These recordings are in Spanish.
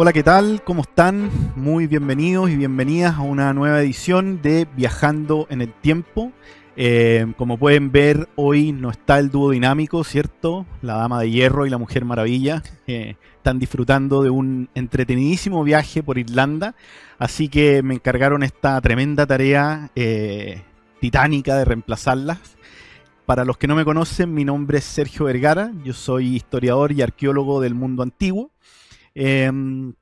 Hola, ¿qué tal? ¿Cómo están? Muy bienvenidos y bienvenidas a una nueva edición de Viajando en el Tiempo. Eh, como pueden ver, hoy no está el dúo dinámico, ¿cierto? La Dama de Hierro y la Mujer Maravilla. Están disfrutando de un entretenidísimo viaje por Irlanda. Así que me encargaron esta tremenda tarea eh, titánica de reemplazarlas. Para los que no me conocen, mi nombre es Sergio Vergara. Yo soy historiador y arqueólogo del mundo antiguo. Em,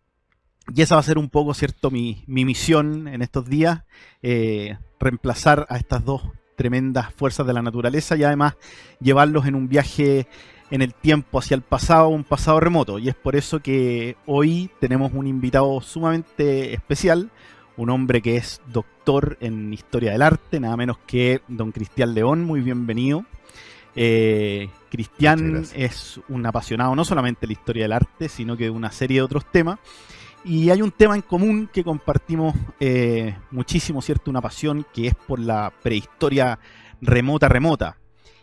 y esa va a ser un poco, ¿cierto?, mi, misión en estos días, eh, reemplazar a estas dos tremendas fuerzas de la naturaleza y además llevarlos en un viaje en el tiempo hacia el pasado, un pasado remoto. Y es por eso que hoy tenemos un invitado sumamente especial, un hombre que es doctor en historia del arte, nada menos que don Cristian León, muy bienvenido. Eh, Cristian es un apasionado no solamente de la historia del arte, sino que de una serie de otros temas. Y hay un tema en común que compartimos eh, muchísimo, ¿cierto? Una pasión que es por la prehistoria remota, remota.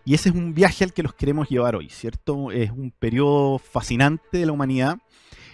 Y ese es un viaje al que los queremos llevar hoy, ¿cierto? Es un periodo fascinante de la humanidad,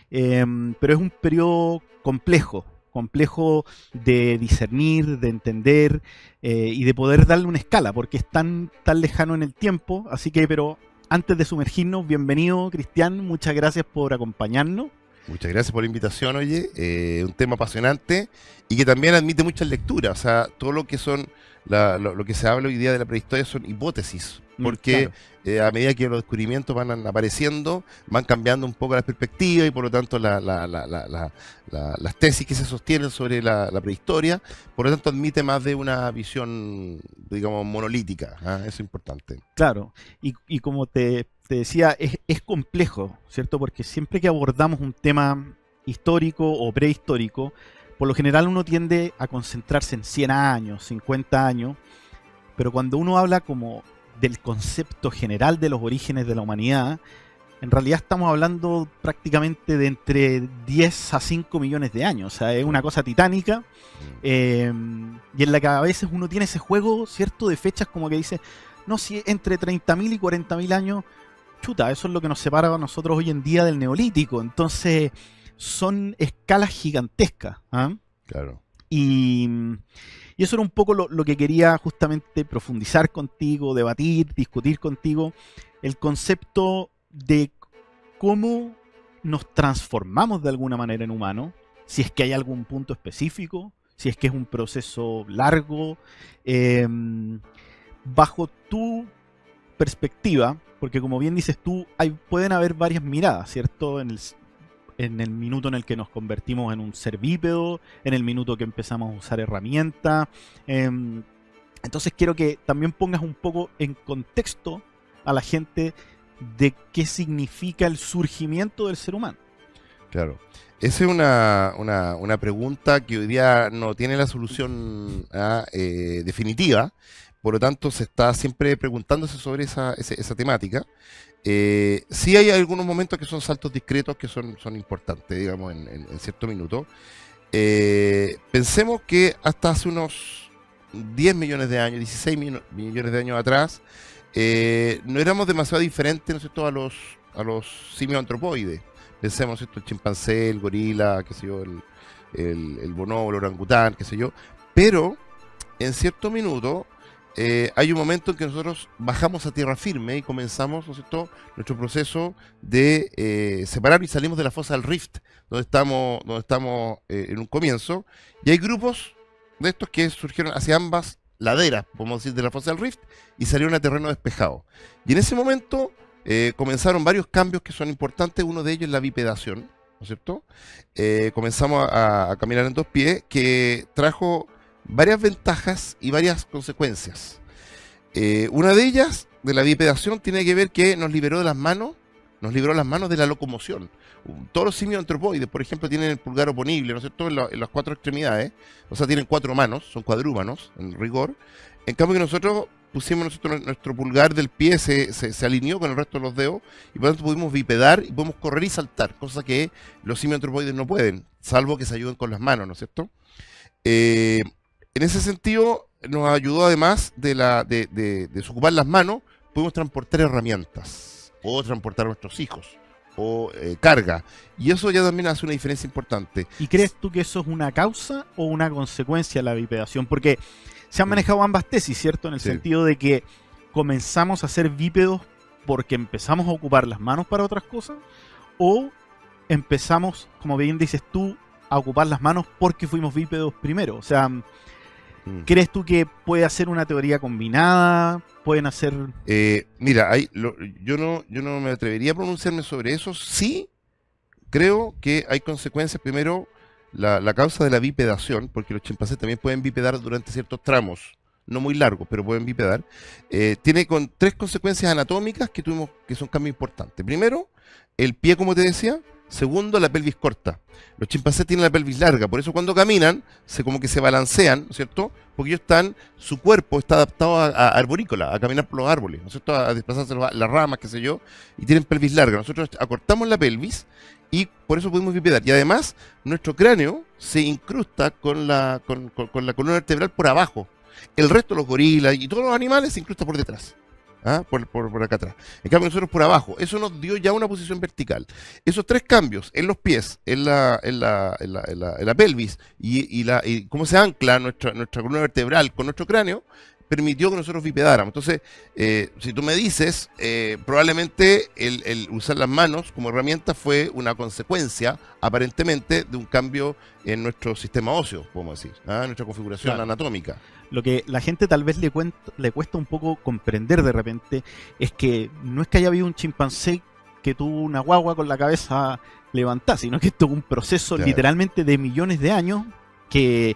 em, pero es un periodo complejo, complejo de discernir, de entender eh, y de poder darle una escala, porque es tan, tan lejano en el tiempo. Así que, pero antes de sumergirnos, bienvenido Cristian, muchas gracias por acompañarnos. Muchas gracias por la invitación, oye. Eh, un tema apasionante y que también admite muchas lecturas. O sea, todo lo que son, lo, que se habla hoy día de la prehistoria son hipótesis. Mm, porque eh, a medida que los descubrimientos van apareciendo, van cambiando un poco la perspectiva y por lo tanto las tesis que se sostienen sobre la, prehistoria, por lo tanto admite más de una visión, digamos, monolítica. ¿ah? Eso es importante. Claro, y, y como te te decía, es, complejo, ¿cierto? Porque siempre que abordamos un tema histórico o prehistórico, por lo general uno tiende a concentrarse en 100 años, 50 años, pero cuando uno habla como del concepto general de los orígenes de la humanidad, en realidad estamos hablando prácticamente de entre 10 a 5 millones de años. O sea, es una cosa titánica. Eh, y en la que a veces uno tiene ese juego, ¿cierto? De fechas como que dice, no, si entre 30.000 y 40.000 años chuta, eso es lo que nos separa a nosotros hoy en día del neolítico. Entonces, son escalas gigantescas. ¿ah? Claro. Y, eso era un poco lo, que quería justamente profundizar contigo, debatir, discutir contigo, el concepto de cómo nos transformamos de alguna manera en humano, si es que hay algún punto específico, si es que es un proceso largo, em, bajo tu perspectiva, porque como bien dices tú, hay, pueden haber varias miradas, ¿cierto? En el, en el minuto en el que nos convertimos en un ser bípedo, en el minuto que empezamos a usar herramientas. Em, entonces quiero que también pongas un poco en contexto a la gente de qué significa el surgimiento del ser humano. Claro. Esa es una, una, pregunta que hoy día no tiene la solución ah, eh, definitiva, por lo tanto se está siempre preguntándose sobre esa, esa, temática. Eh, sí hay algunos momentos que son saltos discretos que son, son importantes, digamos, en, cierto minuto. Eh, pensemos que hasta hace unos 10 millones de años, 16 millones de años atrás, eh, no éramos demasiado diferentes ¿no cierto? a los, a los simios antropoides. Pensemos esto, el chimpancé, el gorila, qué sé yo, el, el, el bonobo, orangután, qué sé yo. Pero en cierto minuto eh, hay un momento en que nosotros bajamos a tierra firme y comenzamos nuestro proceso de eh, separar y salimos de la fosa del Rift, donde estamos, donde estamos eh, en un comienzo. Y hay grupos de estos que surgieron hacia ambas laderas, podemos decir, de la fosa del Rift y salieron a terreno despejado. Y en ese momento comenzaron varios cambios que son importantes, uno de ellos es la bipedación, ¿no es cierto? comenzamos a caminar en dos pies, que trajo varias ventajas y varias consecuencias. Eh, una de ellas, de la bipedación, tiene que ver que nos liberó de las manos, nos liberó las manos de la locomoción. Todos los simios antropoides, por ejemplo, tienen el pulgar oponible, ¿no es cierto?, en, las cuatro extremidades, o sea, tienen cuatro manos, son cuadrúmanos, en rigor. En cambio que nosotros pusimos nosotros nuestro pulgar del pie, se, se, alineó con el resto de los dedos, y por lo tanto pudimos bipedar y podemos correr y saltar, cosa que los simios antropoides no pueden, salvo que se ayuden con las manos, ¿no es cierto? Eh, en ese sentido, nos ayudó además de, la, de, de, desocupar las manos, pudimos transportar herramientas, o transportar a nuestros hijos, o eh, carga. Y eso ya también hace una diferencia importante. ¿Y crees tú que eso es una causa o una consecuencia de la bipedación? Porque se han mm. manejado ambas tesis, ¿cierto? En el sentido de que comenzamos a ser bípedos porque empezamos a ocupar las manos para otras cosas o empezamos, como bien dices tú, a ocupar las manos porque fuimos bípedos primero. O sea, mm. ¿crees tú que puede hacer una teoría combinada? ¿Pueden hacer...? Eh, mira, hay, yo, no, yo no me atrevería a pronunciarme sobre eso. Sí, creo que hay consecuencias. Primero, la, causa de la bipedación, porque los chimpancés también pueden bipedar durante ciertos tramos no muy largos, pero pueden bipedar, eh, tiene con tres consecuencias anatómicas que tuvimos que son cambios importantes. Primero, el pie, como te decía, Segundo, la pelvis corta. Los chimpancés tienen la pelvis larga, por eso cuando caminan, se como que se balancean, ¿no es cierto? Porque ellos están, su cuerpo está adaptado a, arborícola, a caminar por los árboles, ¿no es cierto? A desplazarse las ramas, qué sé yo, y tienen pelvis larga. Nosotros acortamos la pelvis y por eso podemos bipedar. Y además, nuestro cráneo se incrusta con la, con la columna vertebral por abajo. El resto los gorilas y todos los animales se incrustan por detrás. ¿Ah? por, por, acá atrás. En cambio, nosotros por abajo. Eso nos dio ya una posición vertical. Esos tres cambios en los pies, en la, en la, en la, en la, pelvis y, y, la, y cómo se ancla nuestra, nuestra columna vertebral con nuestro cráneo, permitió que nosotros bipedáramos. Entonces, eh, si tú me dices, eh, probablemente el, usar las manos como herramienta fue una consecuencia, aparentemente, de un cambio en nuestro sistema óseo, podemos decir, ¿ah? nuestra configuración anatómica. Lo que la gente tal vez le, le cuesta un poco comprender de repente es que no es que haya habido un chimpancé que tuvo una guagua con la cabeza levantada, sino que esto es un proceso literalmente de millones de años que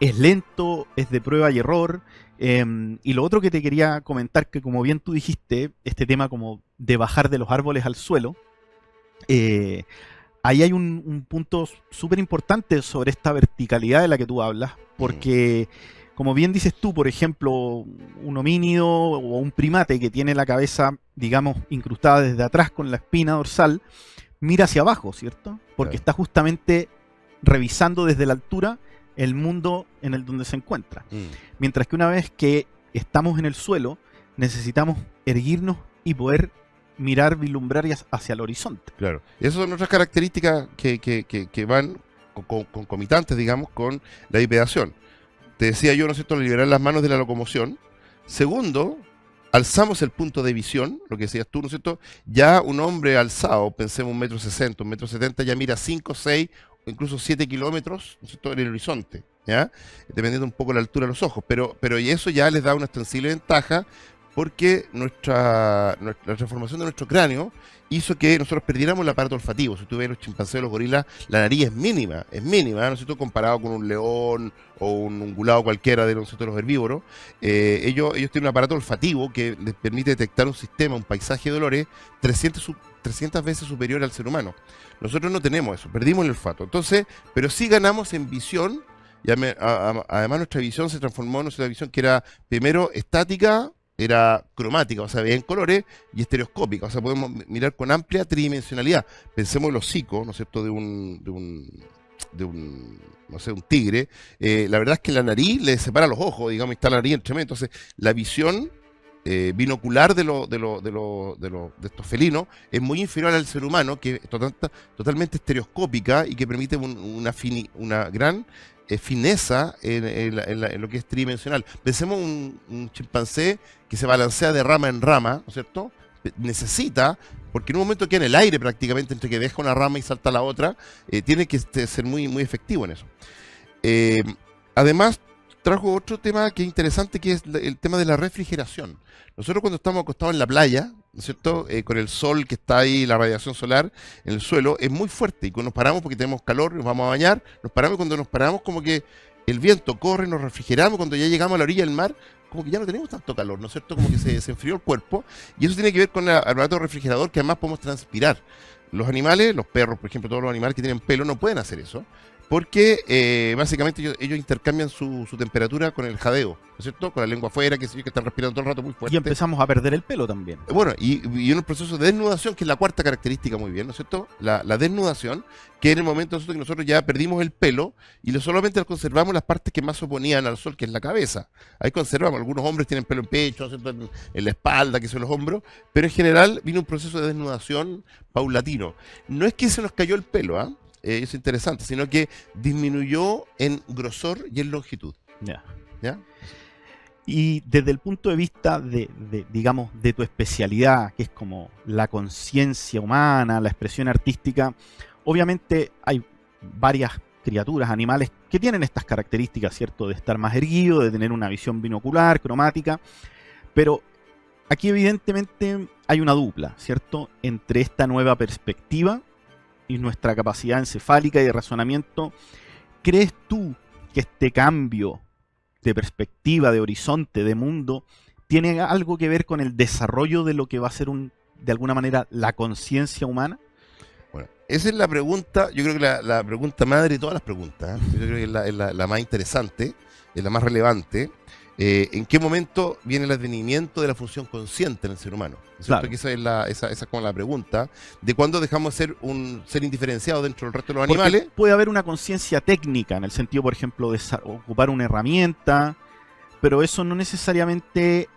es lento, es de prueba y error. Em, y lo otro que te quería comentar, que como bien tú dijiste, este tema como de bajar de los árboles al suelo, eh, ahí hay un, punto súper importante sobre esta verticalidad de la que tú hablas, porque como bien dices tú, por ejemplo, un homínido o un primate que tiene la cabeza, digamos, incrustada desde atrás con la espina dorsal, mira hacia abajo, ¿cierto? Porque está justamente revisando desde la altura el mundo en el donde se encuentra. Mm. Mientras que una vez que estamos en el suelo, necesitamos erguirnos y poder mirar, vislumbrar hacia el horizonte. Claro. Esas son otras características que, que, que, van concomitantes, digamos, con la bipedación. Te decía yo, ¿no es cierto?, liberar las manos de la locomoción. Segundo, alzamos el punto de visión, lo que decías tú, ¿no es cierto? Ya un hombre alzado, pensemos un metro sesenta, un metro setenta, ya mira cinco, seis incluso 7 kilómetros en el horizonte, dependiendo un poco la altura de los ojos, pero, pero eso ya les da una extensible ventaja porque nuestra, nuestra, la transformación de nuestro cráneo hizo que nosotros perdiéramos el aparato olfativo. Si tú ves los chimpancés, los gorilas, la nariz es mínima, es mínima, ¿no es cierto? Comparado con un león o un ungulado cualquiera de los, los herbívoros, eh, ellos, ellos tienen un aparato olfativo que les permite detectar un sistema, un paisaje de olores 300, 300 veces superior al ser humano. Nosotros no tenemos eso, perdimos el olfato. Entonces, pero sí ganamos en visión, y además nuestra visión se transformó en una visión que era primero estática, era cromática, o sea, veía en colores, y estereoscópica, o sea, podemos mirar con amplia tridimensionalidad. Pensemos en los hocico, ¿no es cierto?, de un, de un, de un no sé, un tigre. Eh, la verdad es que la nariz le separa los ojos, digamos, y está la nariz entre medio. Entonces, la visión eh, binocular de, lo, de, lo, de, lo, de, de, estos felinos es muy inferior al ser humano, que es totalmente estereoscópica y que permite una, una gran eh, fineza en, lo que es tridimensional. Pensemos un, un chimpancé que se balancea de rama en rama, ¿no es cierto? Necesita, porque en un momento que en el aire prácticamente entre que deja una rama y salta la otra, eh, tiene que este, ser muy, muy efectivo en eso. además, trajo otro tema que es interesante, que es el tema de la refrigeración. Nosotros cuando estamos acostados en la playa, ¿no es cierto? Eh, con el sol que está ahí, la radiación solar en el suelo, es muy fuerte. Y cuando nos paramos porque tenemos calor, nos vamos a bañar, nos paramos y cuando nos paramos como que el viento corre, nos refrigeramos, cuando ya llegamos a la orilla del mar, como que ya no tenemos tanto calor, ¿no es cierto? Como que se, se enfrió el cuerpo. Y eso tiene que ver con el aparato refrigerador que además podemos transpirar. Los animales, los perros, por ejemplo, todos los animales que tienen pelo no pueden hacer eso porque eh, básicamente ellos, ellos intercambian su, su temperatura con el jadeo, ¿no es cierto? Con la lengua afuera, que, que están respirando todo el rato muy fuerte. Y empezamos a perder el pelo también. Bueno, y, y un proceso de desnudación, que es la cuarta característica muy bien, ¿no es cierto? La, la desnudación, que en el momento nosotros, que nosotros ya perdimos el pelo y lo solamente conservamos las partes que más se oponían al sol, que es la cabeza. Ahí conservamos, algunos hombres tienen pelo en pecho, en, en la espalda, que son los hombros, pero en general viene un proceso de desnudación paulatino. No es que se nos cayó el pelo, ¿ah? Eh, es interesante, sino que disminuyó en grosor y en longitud. Ya. ¿ya? Y desde el punto de vista de, de, digamos, de tu especialidad, que es como la conciencia humana, la expresión artística, obviamente hay varias criaturas, animales que tienen estas características, ¿cierto? De estar más erguido, de tener una visión binocular, cromática, pero aquí evidentemente hay una dupla, ¿cierto? Entre esta nueva perspectiva y nuestra capacidad encefálica y de razonamiento, ¿crees tú que este cambio de perspectiva, de horizonte, de mundo, tiene algo que ver con el desarrollo de lo que va a ser un, de alguna manera la conciencia humana? Bueno, esa es la pregunta, yo creo que la, pregunta madre de todas las preguntas, ¿eh? yo creo que es la, la más interesante, es la más relevante. Eh, ¿En qué momento viene el advenimiento de la función consciente en el ser humano? Que esa, es la, esa, esa es como la pregunta de cuándo dejamos de ser un ser indiferenciado dentro del resto de los Porque animales. puede haber una conciencia técnica, en el sentido, por ejemplo, de ocupar una herramienta, pero eso no necesariamente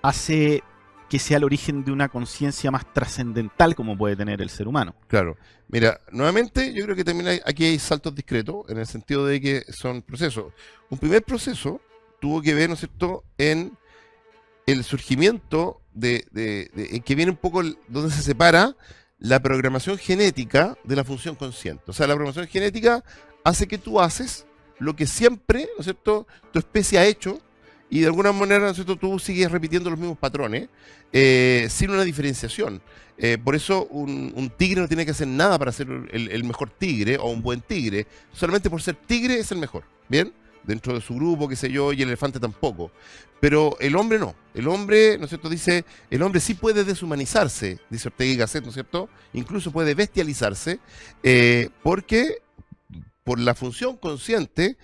hace que sea el origen de una conciencia más trascendental como puede tener el ser humano. Claro. Mira, nuevamente yo creo que también hay, aquí hay saltos discretos en el sentido de que son procesos. Un primer proceso tuvo que ver, ¿no es cierto?, en el surgimiento de, que viene un poco donde se separa la programación genética de la función consciente. O sea, la programación genética hace que tú haces lo que siempre, ¿no es cierto?, tu especie ha hecho y de alguna manera, ¿no es cierto?, tú sigues repitiendo los mismos patrones eh, sin una diferenciación. Eh, por eso un, un tigre no tiene que hacer nada para ser el, el mejor tigre o un buen tigre. Solamente por ser tigre es el mejor. ¿Bien? Dentro de su grupo, qué sé yo, y el elefante tampoco. Pero el hombre no. El hombre, ¿no es cierto? Dice, el hombre sí puede deshumanizarse, dice Ortega y Gasset, ¿no es cierto? Incluso puede bestializarse, eh, porque por la función consciente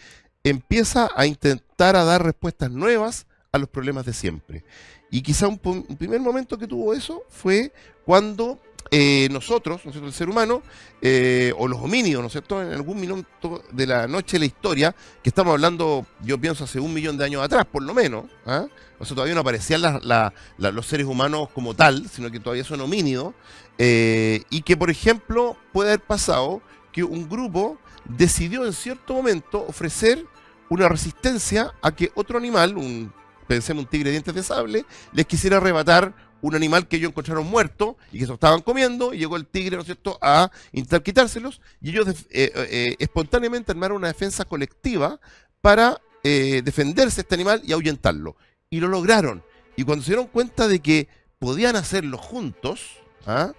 empieza a intentar a dar respuestas nuevas a los problemas de siempre. Y quizá un, primer momento que tuvo eso fue cuando eh, nosotros, ¿no es cierto? el ser humano, eh, o los homínidos, ¿no es cierto?, en algún minuto de la noche de la historia, que estamos hablando, yo pienso, hace un millón de años atrás, por lo menos, ¿ah? o sea, todavía no aparecían la- la- los seres humanos como tal, sino que todavía son homínidos, eh, y que, por ejemplo, puede haber pasado que un grupo decidió en cierto momento ofrecer una resistencia a que otro animal, un, pensemos un tigre de dientes de sable, les quisiera arrebatar un animal que ellos encontraron muerto y que se lo estaban comiendo, y llegó el tigre, ¿no es cierto?, a intentar quitárselos, y ellos def- eh, eh, espontáneamente armaron una defensa colectiva para eh, defenderse de este animal y ahuyentarlo. Y lo lograron. Y cuando se dieron cuenta de que podían hacerlo juntos, ¿ah?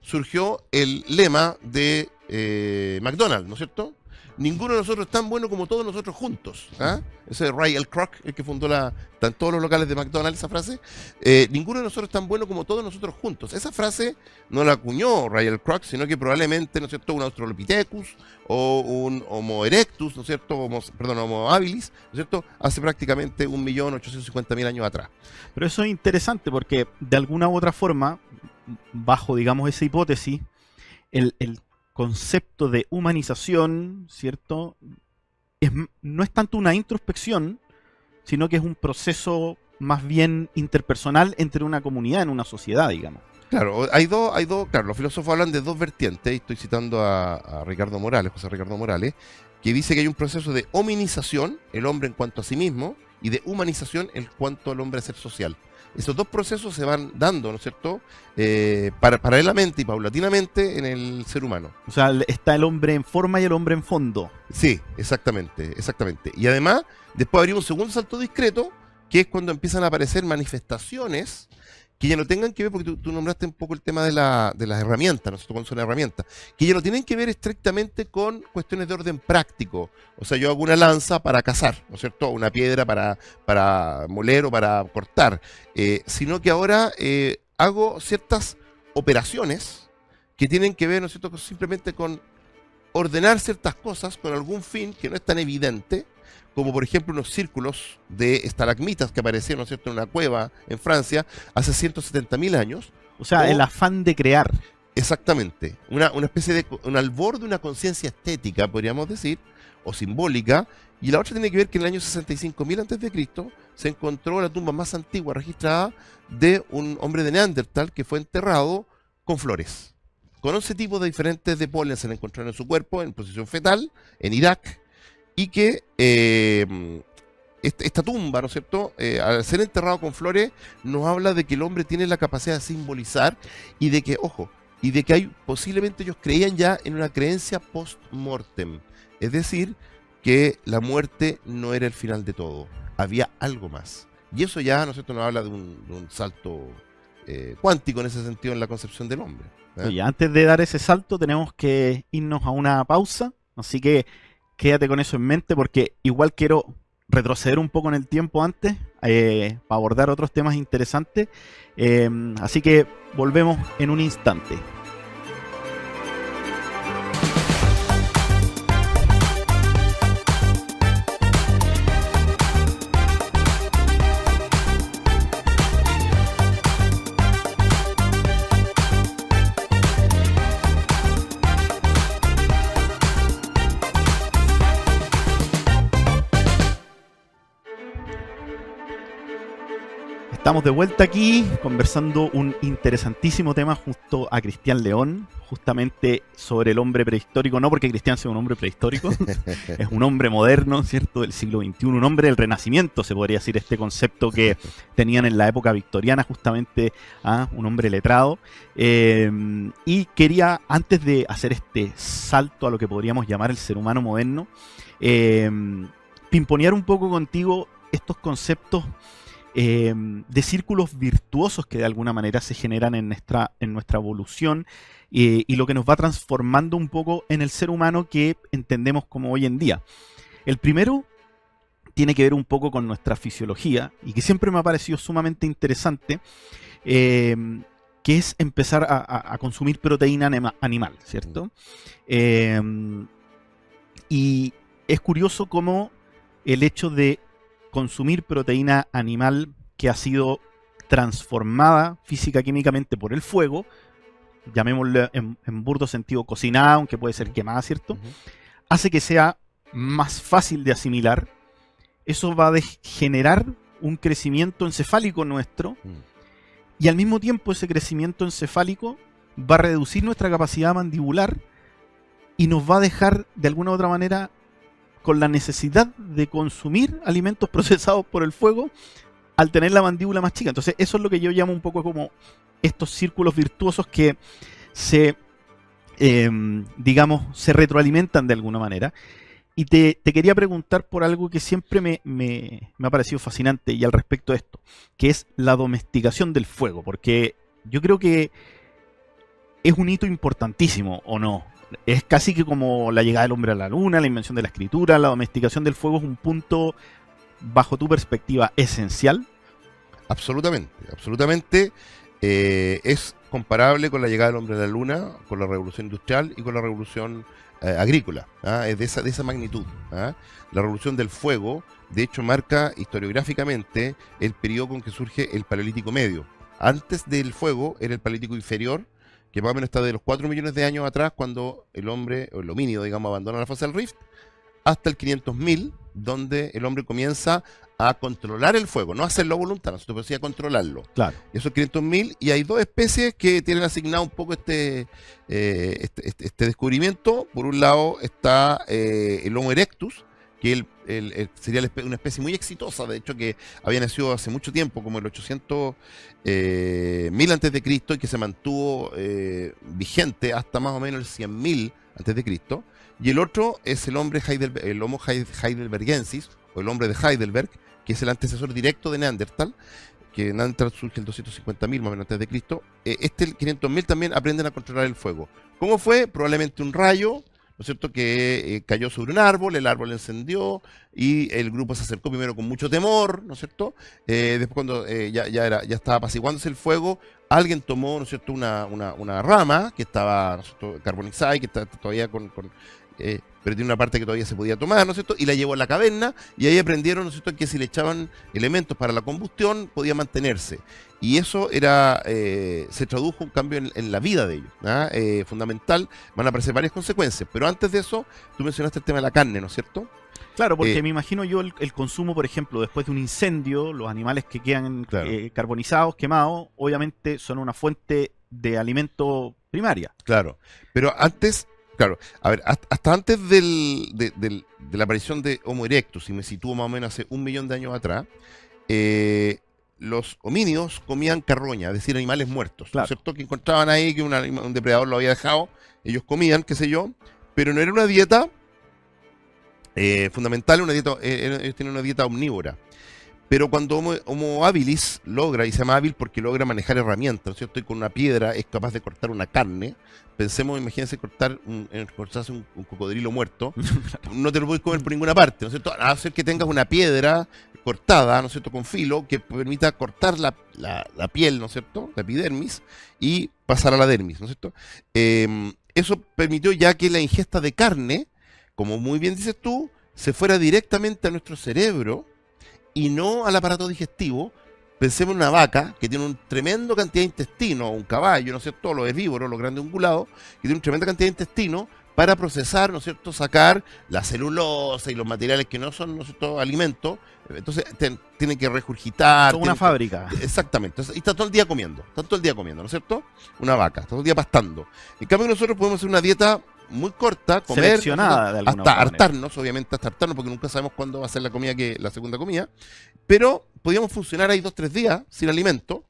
surgió el lema de eh, McDonald's, ¿no es cierto? Ninguno de nosotros es tan bueno como todos nosotros juntos. ¿ah? Ese Ray L. Kroc, el que fundó la, todos los locales de McDonald's, esa frase. Eh, ninguno de nosotros es tan bueno como todos nosotros juntos. Esa frase no la acuñó L. Kroc, sino que probablemente, ¿no es cierto?, un Australopithecus o un Homo erectus, ¿no es cierto?, Homo- perdón, Homo habilis, ¿no es cierto?, hace prácticamente 1.850.000 años atrás. Pero eso es interesante porque de alguna u otra forma, bajo, digamos, esa hipótesis, el, el concepto de humanización, ¿cierto? Es no es tanto una introspección, sino que es un proceso más bien interpersonal entre una comunidad, en una sociedad, digamos. Claro, hay dos, hay dos, claro, los filósofos hablan de dos vertientes, y estoy citando a, a Ricardo Morales, José Ricardo Morales, que dice que hay un proceso de hominización, el hombre en cuanto a sí mismo, y de humanización en cuanto al hombre a ser social. Esos dos procesos se van dando, ¿no es cierto?, Eh, para- paralelamente y paulatinamente en el ser humano. O sea, está el hombre en forma y el hombre en fondo. Sí, exactamente, exactamente. Y además, después habría un segundo salto discreto, que es cuando empiezan a aparecer manifestaciones que ya no tengan que ver, porque tú, nombraste un poco el tema de, la- de las herramientas, ¿no es cierto? Cuando son herramientas, que ya no tienen que ver estrictamente con cuestiones de orden práctico. O sea, yo hago una lanza para cazar, ¿no es cierto? Una piedra para, para moler o para cortar, eh, sino que ahora eh, hago ciertas operaciones que tienen que ver, ¿no es cierto?, simplemente con ordenar ciertas cosas con algún fin que no es tan evidente, como por ejemplo unos círculos de estalagmitas que aparecieron ¿no es cierto? en una cueva en Francia hace 170.000 años. O sea, el afán de crear. Exactamente, una, una especie de, un albor de una conciencia estética, podríamos decir, o simbólica, y la otra tiene que ver que en el año 65.000 a.C. se encontró la tumba más antigua registrada de un hombre de Neandertal que fue enterrado con flores. Con 11 tipos de diferentes de polen se le encontraron en su cuerpo en posición fetal, en Irak, y que eh, esta, tumba, ¿no es cierto?, eh, al ser enterrado con flores, nos habla de que el hombre tiene la capacidad de simbolizar y de que, ojo, y de que hay, posiblemente ellos creían ya en una creencia post-mortem. Es decir, que la muerte no era el final de todo, había algo más. Y eso ya, ¿no es cierto?, nos habla de un, salto eh, cuántico en ese sentido en la concepción del hombre. ¿eh? Oye, antes de dar ese salto tenemos que irnos a una pausa, así que quédate con eso en mente porque igual quiero retroceder un poco en el tiempo antes eh, para abordar otros temas interesantes. así que volvemos en un instante. Estamos de vuelta aquí conversando un interesantísimo tema justo a Cristian León, justamente sobre el hombre prehistórico, no porque Cristian sea un hombre prehistórico, es un hombre moderno, ¿cierto? Del siglo XXI, un hombre del Renacimiento, se podría decir, este concepto que tenían en la época victoriana, justamente, a ¿ah? un hombre letrado. Eh, y quería, antes de hacer este salto a lo que podríamos llamar el ser humano moderno, eh, pimponear un poco contigo estos conceptos Em, de círculos virtuosos que de alguna manera se generan en nuestra, en nuestra evolución eh, y lo que nos va transformando un poco en el ser humano que entendemos como hoy en día. El primero tiene que ver un poco con nuestra fisiología y que siempre me ha parecido sumamente interesante, em, que es empezar a, consumir proteína animal, ¿cierto? Em, y es curioso cómo el hecho de consumir proteína animal que ha sido transformada física químicamente por el fuego, llamémosle en, burdo sentido cocinada, aunque puede ser quemada, ¿cierto? Hace que sea más fácil de asimilar. Eso va a generar un crecimiento encefálico nuestro mm. y al mismo tiempo ese crecimiento encefálico va a reducir nuestra capacidad mandibular y nos va a dejar de alguna u otra manera con la necesidad de consumir alimentos procesados por el fuego al tener la mandíbula más chica. Entonces, eso es lo que yo llamo un poco como estos círculos virtuosos que se, em, digamos, se retroalimentan de alguna manera. Y te, quería preguntar por algo que siempre me, me, ha parecido fascinante y al respecto de esto, que es la domesticación del fuego, porque yo creo que es un hito importantísimo, ¿o no? Es casi que como la llegada del hombre a la luna, la invención de la escritura, la domesticación del fuego es un punto, bajo tu perspectiva, esencial. Absolutamente, absolutamente. Eh, es comparable con la llegada del hombre a la luna, con la revolución industrial y con la revolución eh, agrícola. ¿ah? Es de esa, de esa magnitud. ¿ah? La revolución del fuego, de hecho, marca historiográficamente el periodo con que surge el paleolítico medio. Antes del fuego era el paleolítico inferior, que más o menos está de los 4 millones de años atrás, cuando el hombre, o el homínido, digamos, abandona la fase del Rift, hasta el 500.000, donde el hombre comienza a controlar el fuego, no hacerlo voluntad, nosotros sí a controlarlo. Claro. Esos 500.000, y hay dos especies que tienen asignado un poco este, eh, este, este, este, descubrimiento. Por un lado está eh, el Homo erectus, que sería una especie muy exitosa, de hecho que había nacido hace mucho tiempo, como el 800 eh, mil antes de Cristo, y que se mantuvo eh, vigente hasta más o menos el 100 mil antes de Cristo. Y el otro es el hombre el Homo heidelbergensis, o el hombre de Heidelberg, que es el antecesor directo de Neandertal, que Neandertal surge el 250.000 más o menos antes de Cristo. Eh, este, el 500.000 también aprenden a controlar el fuego. ¿Cómo fue? Probablemente un rayo ¿no es cierto?, que eh, cayó sobre un árbol, el árbol encendió y el grupo se acercó primero con mucho temor, ¿no es cierto? Eh, después cuando eh, ya, ya, era, ya estaba apaciguándose el fuego, alguien tomó, ¿no es cierto?, una, una, rama que estaba carbonizada y que está todavía con, eh, pero tiene una parte que todavía se podía tomar, ¿no es cierto? Y la llevó a la caverna y ahí aprendieron, ¿no es cierto?, que si le echaban elementos para la combustión podía mantenerse. Y eso era, eh, se tradujo un cambio en, la vida de ellos, ¿ah? eh, fundamental. Van a aparecer varias consecuencias, pero antes de eso, tú mencionaste el tema de la carne, ¿no es cierto? Claro, porque me imagino yo el, consumo, por ejemplo, después de un incendio, los animales que quedan carbonizados, quemados, obviamente son una fuente de alimento primaria. Claro, pero antes, claro, a ver, hasta, antes del, de, la aparición de Homo erectus, y me sitúo más o menos hace un millón de años atrás, eh, los homínidos comían carroña, es decir, animales muertos, claro. cierto? Que encontraban ahí que un depredador lo había dejado, ellos comían, qué sé yo, pero no era una dieta eh, fundamental, una dieta, eh, ellos tienen una dieta omnívora. Pero cuando Homo, habilis logra, y se llama hábil porque logra manejar herramientas, ¿no es cierto? Y con una piedra es capaz de cortar una carne. Pensemos, imagínense cortar un, cortarse un, cocodrilo muerto. no te lo puedes comer por ninguna parte, ¿no es cierto? A hacer que tengas una piedra cortada, ¿no es cierto? Con filo que permita cortar la, piel, ¿no es cierto? La epidermis y pasar a la dermis, ¿no es cierto? Em, eso permitió ya que la ingesta de carne, como muy bien dices tú, se fuera directamente a nuestro cerebro y no al aparato digestivo. Pensemos en una vaca que tiene una tremenda cantidad de intestino, o un caballo, ¿no es cierto? Los herbívoros, los grandes ungulados, que tienen una tremenda cantidad de intestino para procesar, ¿no es cierto? Sacar la celulosa y los materiales que no son, ¿no es cierto?, alimentos. Entonces tienen que regurgitar. Como una fábrica. Exactamente. y está todo el día comiendo. Está todo el día comiendo, ¿no es cierto? Una vaca. Está todo el día pastando. En cambio, nosotros podemos hacer una dieta muy corta, comer hasta hartarnos, obviamente hasta hartarnos, porque nunca sabemos cuándo va a ser la comida que la segunda comida, pero podíamos funcionar ahí dos tres días sin alimento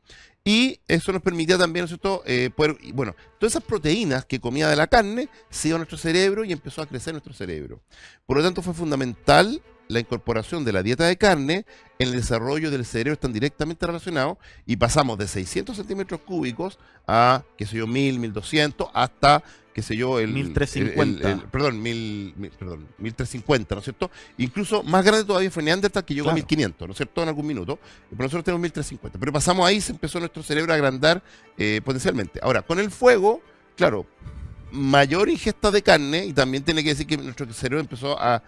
y eso nos permitía también, ¿no es cierto?, eh, poder, bueno, todas esas proteínas que comía de la carne se iban a nuestro cerebro y empezó a crecer nuestro cerebro. Por lo tanto, fue fundamental la incorporación de la dieta de carne en el desarrollo del cerebro están directamente relacionados y pasamos de 600 centímetros cúbicos a, qué sé yo, 1000, 1200 hasta qué sé yo, el... 1350. perdón, mil, perdón, 1350, ¿no es cierto? Incluso más grande todavía fue Neandertal que llegó a 1500, ¿no es cierto? En algún minuto. Pero nosotros tenemos 1350. Pero pasamos ahí, se empezó nuestro cerebro a agrandar eh, potencialmente. Ahora, con el fuego, claro, mayor ingesta de carne y también tiene que decir que nuestro cerebro empezó a,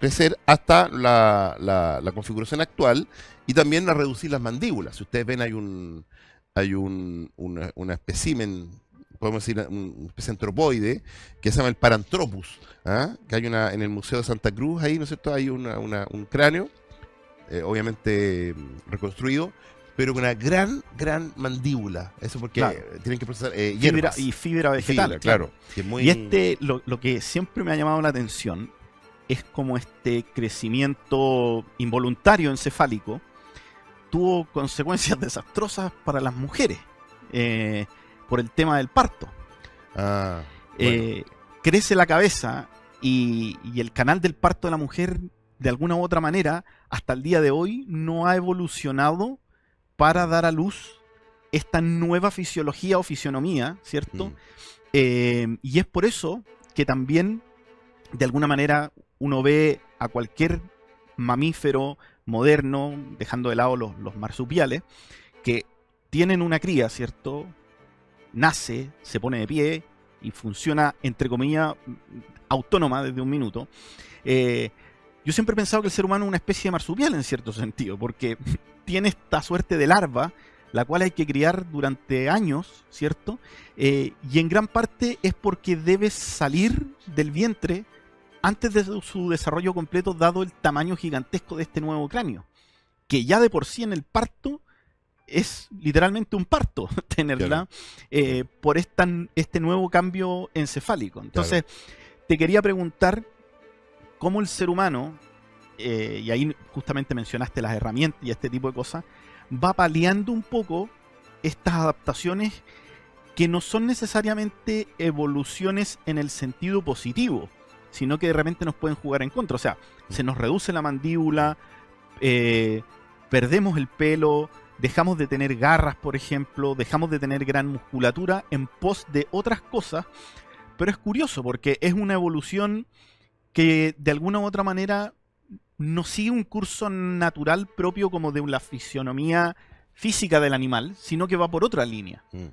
crecer hasta la, la, configuración actual y también a reducir las mandíbulas. Si ustedes ven, hay un hay un una, una espécimen podemos decir, un especie antropoide, que se llama el Paranthropus, ¿ah? que hay una en el Museo de Santa Cruz, ahí, ¿no es cierto? Hay una, un cráneo, eh, obviamente mm, reconstruido, pero con una gran, gran mandíbula. Eso porque tienen que procesar eh, fibra, y fibra vegetal. claro. Y este, lo, lo que siempre me ha llamado la atención es como este crecimiento involuntario encefálico tuvo consecuencias desastrosas para las mujeres. Eh, por el tema del parto. Ah, eh, crece la cabeza y, el canal del parto de la mujer, de alguna u otra manera, hasta el día de hoy, no ha evolucionado para dar a luz esta nueva fisiología o fisionomía, ¿cierto? Mm. Eh, y es por eso que también, de alguna manera, uno ve a cualquier mamífero moderno, dejando de lado los, los marsupiales, que tienen una cría, ¿cierto? Nace, se pone de pie y funciona, entre comillas, autónoma desde un minuto. Eh, yo siempre he pensado que el ser humano es una especie de marsupial en cierto sentido, porque tiene esta suerte de larva, la cual hay que criar durante años, ¿cierto? Eh, y en gran parte es porque debe salir del vientre antes de su desarrollo completo, dado el tamaño gigantesco de este nuevo cráneo, que ya de por sí en el parto es literalmente un parto tenerla eh, por este nuevo cambio encefálico. Entonces, te quería preguntar cómo el ser humano, eh, y ahí justamente mencionaste las herramientas y este tipo de cosas, va paliando un poco estas adaptaciones que no son necesariamente evoluciones en el sentido positivo, sino que de repente nos pueden jugar en contra. O sea, se nos reduce la mandíbula, eh, perdemos el pelo, dejamos de tener garras, por ejemplo, dejamos de tener gran musculatura en pos de otras cosas, pero es curioso porque es una evolución que de alguna u otra manera no sigue un curso natural propio como de la fisionomía física del animal, sino que va por otra línea. Mm.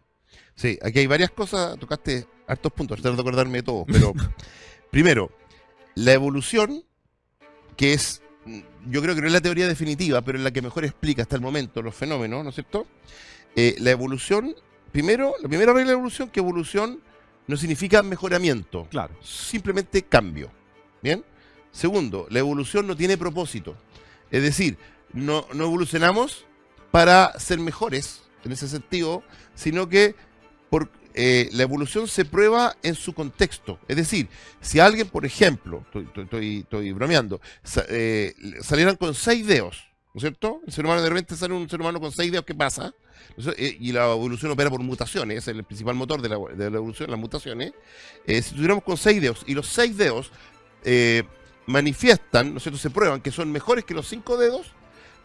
Sí, aquí hay varias cosas, tocaste hartos puntos, trato de acordarme de todo, pero primero, la evolución, que es, yo creo que no es la teoría definitiva, pero es la que mejor explica hasta el momento los fenómenos, ¿no es cierto? Eh, la evolución, primero, la primera regla de la evolución, que evolución no significa mejoramiento, Claro. simplemente cambio. ¿Bien? Segundo, la evolución no tiene propósito. Es decir, no, no evolucionamos para ser mejores en ese sentido, sino que por, eh, la evolución se prueba en su contexto. Es decir, si alguien, por ejemplo, estoy, bromeando, eh, salieran con seis dedos, ¿no es cierto? El ser humano de repente sale un ser humano con seis dedos, ¿qué pasa? Eh, y la evolución opera por mutaciones, es el principal motor de la, evolución, las mutaciones. Eh, si tuviéramos con seis dedos y los seis dedos manifiestan, ¿no es cierto? Se prueban que son mejores que los cinco dedos,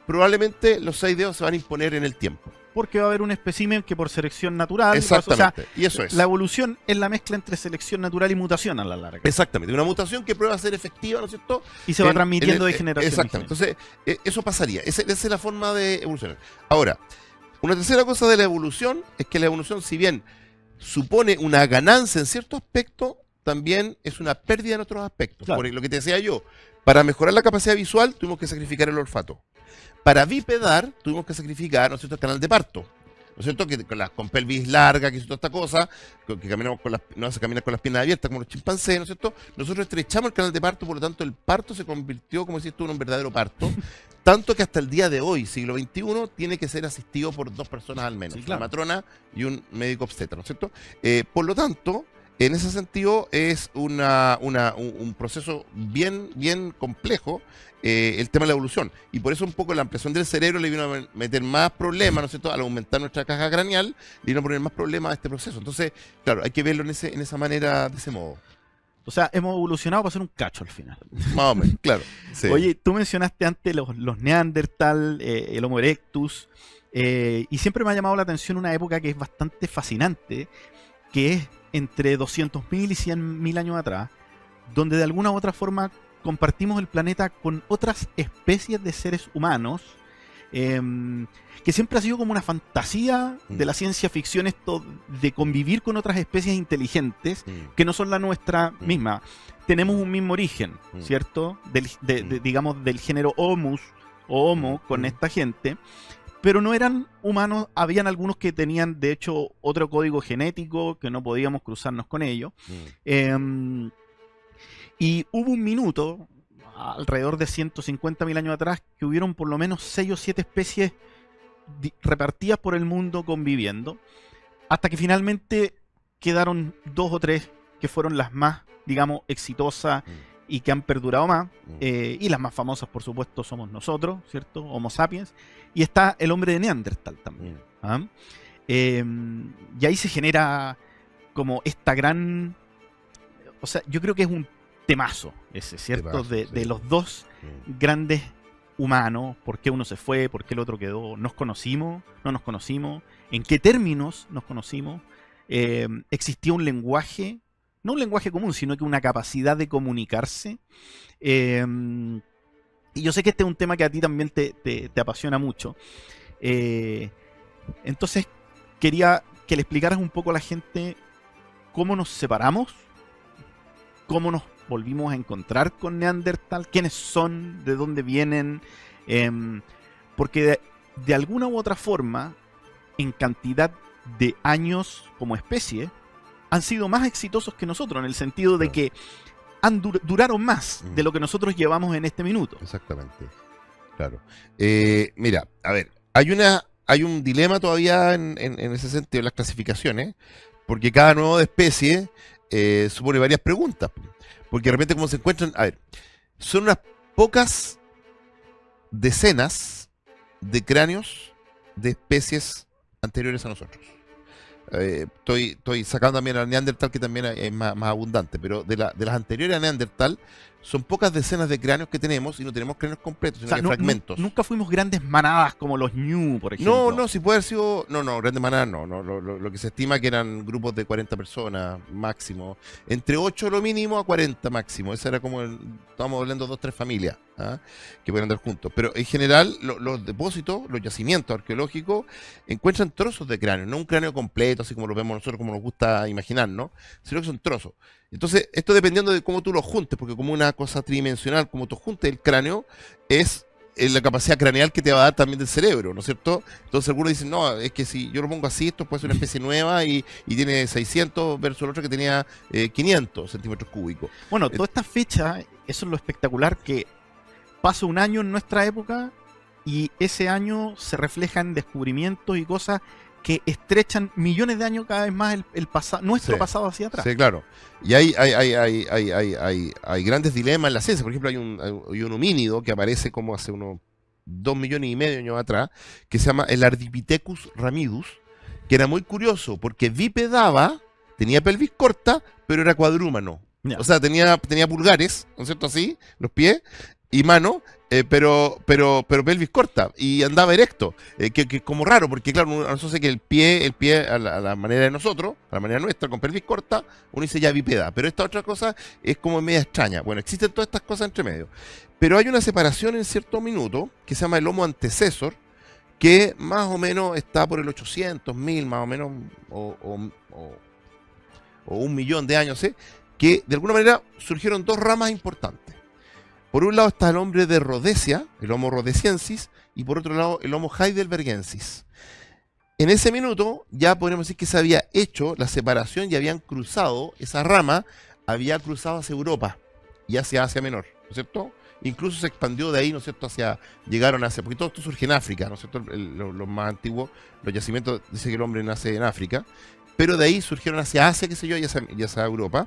probablemente los seis dedos se van a imponer en el tiempo. Porque va a haber un espécimen que por selección natural. O sea, Exactamente. y eso es. la evolución es la mezcla entre selección natural y mutación a la larga. Exactamente. Una mutación que prueba ser efectiva, ¿no es cierto? Y se va en- transmitiendo en- de generación. en Exactamente. Entonces, eh, eso pasaría. Esa, esa es la forma de evolucionar. Ahora, una tercera cosa de la evolución es que la evolución, si bien supone una ganancia en cierto aspecto, también es una pérdida en otros aspectos. Claro. Por lo que te decía yo, para mejorar la capacidad visual tuvimos que sacrificar el olfato. Para bipedar tuvimos que sacrificar, ¿no es cierto?, el canal de parto. ¿No es cierto? Que con, la, con pelvis larga, que hizo toda esta cosa, que, que caminamos con las, no se camina con las piernas abiertas como los chimpancés, ¿no es cierto? Nosotros estrechamos el canal de parto, por lo tanto el parto se convirtió, como decís tú, en un verdadero parto. tanto que hasta el día de hoy, siglo XXI, tiene que ser asistido por dos personas al menos, Sí, claro. una matrona y un médico obstetra, ¿no es cierto? Eh, por lo tanto, en ese sentido es una, una- un, un proceso bien, bien complejo eh, el tema de la evolución. Y por eso un poco la ampliación del cerebro le vino a meter más problemas, ¿no es cierto? Al aumentar nuestra caja craneal, le vino a poner más problemas a este proceso. Entonces, claro, hay que verlo en, ese, en esa manera, de ese modo. O sea, hemos evolucionado para ser un cacho al final. Más o menos, claro. Sí. Oye, tú mencionaste antes los, los Neandertal, eh, el Homo erectus, eh, y siempre me ha llamado la atención una época que es bastante fascinante, que es entre 200.000 y 100.000 años atrás, donde de alguna u otra forma compartimos el planeta con otras especies de seres humanos, em, que siempre ha sido como una fantasía de Mm. la ciencia ficción esto de convivir con otras especies inteligentes Mm, que no son la nuestra Mm. misma. Tenemos un mismo origen, Mm. ¿cierto? Del, de- de- Mm. digamos, del género Homus o Homo Mm. con Mm. esta gente, pero no eran humanos, habían algunos que tenían, de hecho, otro código genético que no podíamos cruzarnos con ellos. mm, Em, y hubo un minuto, alrededor de 150.000 años atrás, que hubieron por lo menos 6 o 7 especies repartidas por el mundo conviviendo, hasta que finalmente quedaron dos o tres que fueron las más, digamos, exitosas mm, y que han perdurado más. mm. eh, y las más famosas, por supuesto, somos nosotros, ¿cierto? Homo sapiens. Y está el hombre de Neandertal también. Mm. ¿ah? Eh, y ahí se genera como esta gran... O sea, yo creo que es un temazo ese, ¿cierto? Temazo, de, sí. de los dos mm. grandes humanos, por qué uno se fue, por qué el otro quedó, nos conocimos, no nos conocimos, en qué términos nos conocimos, Eh, existía un lenguaje, no un lenguaje común, sino que una capacidad de comunicarse. Eh, y yo sé que este es un tema que a ti también te, te- apasiona mucho. Eh, entonces, quería que le explicaras un poco a la gente cómo nos separamos, cómo nos volvimos a encontrar con Neandertal, quiénes son, de dónde vienen, em, porque de alguna u otra forma, en cantidad de años como especie, han sido más exitosos que nosotros, en el sentido de que han dur- duraron más Mm. de lo que nosotros llevamos en este minuto. Exactamente. Claro. Eh, mira, a ver, hay una, hay un dilema todavía en, en- en ese sentido, en las clasificaciones, porque cada nuevo de especie eh, supone varias preguntas. Porque de repente, como se encuentran, a ver, son unas pocas decenas de cráneos de especies anteriores a nosotros. Eh, estoy, estoy sacando también al Neandertal, que también es más, abundante, pero de, la- de las anteriores a Neandertal, son pocas decenas de cráneos que tenemos y no tenemos cráneos completos, O sino sea, que fragmentos. nunca fuimos grandes manadas como los Ñu, por ejemplo. No, no, si puede haber sido. No, no, grandes manadas no. no lo, lo- lo que se estima que eran grupos de 40 personas máximo. Entre 8 lo mínimo a 40 máximo. Ese era como el. Estábamos hablando de dos, tres familias ¿ah? que pueden andar juntos. Pero en general, lo- los depósitos, los yacimientos arqueológicos, encuentran trozos de cráneo. No un cráneo completo, así como lo vemos nosotros, como nos gusta imaginar, ¿no? Sino que son trozos. Entonces, esto dependiendo de cómo tú lo juntes, porque como una cosa tridimensional, como tú juntes el cráneo, es eh, la capacidad craneal que te va a dar también del cerebro, ¿no es cierto? Entonces algunos dicen, no, es que si yo lo pongo así, esto puede ser una especie nueva y, tiene 600 versus el otro que tenía 500 centímetros cúbicos. Bueno, toda esta fecha, eso es lo espectacular, que pasa un año en nuestra época y ese año se refleja en descubrimientos y cosas que estrechan millones de años cada vez más el, pasado, nuestro pasado hacia atrás. Sí, claro. Y hay, hay, hay, hay, hay, grandes dilemas en la ciencia. Por ejemplo, hay un, hay un homínido que aparece como hace unos dos millones y medio de años atrás, que se llama el Ardipithecus ramidus, que era muy curioso porque bipedaba, tenía pelvis corta, pero era cuadrúmano. O sea, tenía, tenía pulgares, ¿no es cierto? Así, los pies, y mano, eh, pero, pero, pero pelvis corta y andaba erecto, eh, que, que, como raro, porque claro, uno sé que el pie, el pie a la, manera de nosotros, a la manera nuestra, con pelvis corta, uno dice ya bipeda, pero esta otra cosa es como media extraña. Bueno, existen todas estas cosas entre medio, pero hay una separación en cierto minuto que se llama el homo antecesor, que más o menos está por el 800, mil, más o menos, o, o un millón de años, ¿eh? que de alguna manera surgieron dos ramas importantes. Por un lado está el hombre de Rhodesia, el Homo rhodesiensis, y por otro lado el Homo heidelbergensis. En ese minuto ya podemos decir que se había hecho la separación y habían cruzado, esa rama había cruzado hacia Europa y hacia Asia Menor, ¿no es cierto? Incluso se expandió de ahí, ¿no es cierto?, hacia, llegaron hacia, porque todo esto surge en África, ¿no es cierto?, los más antiguos, los yacimientos, dice que el hombre nace en África, pero de ahí surgieron hacia Asia, qué sé yo, y hacia, y hacia Europa.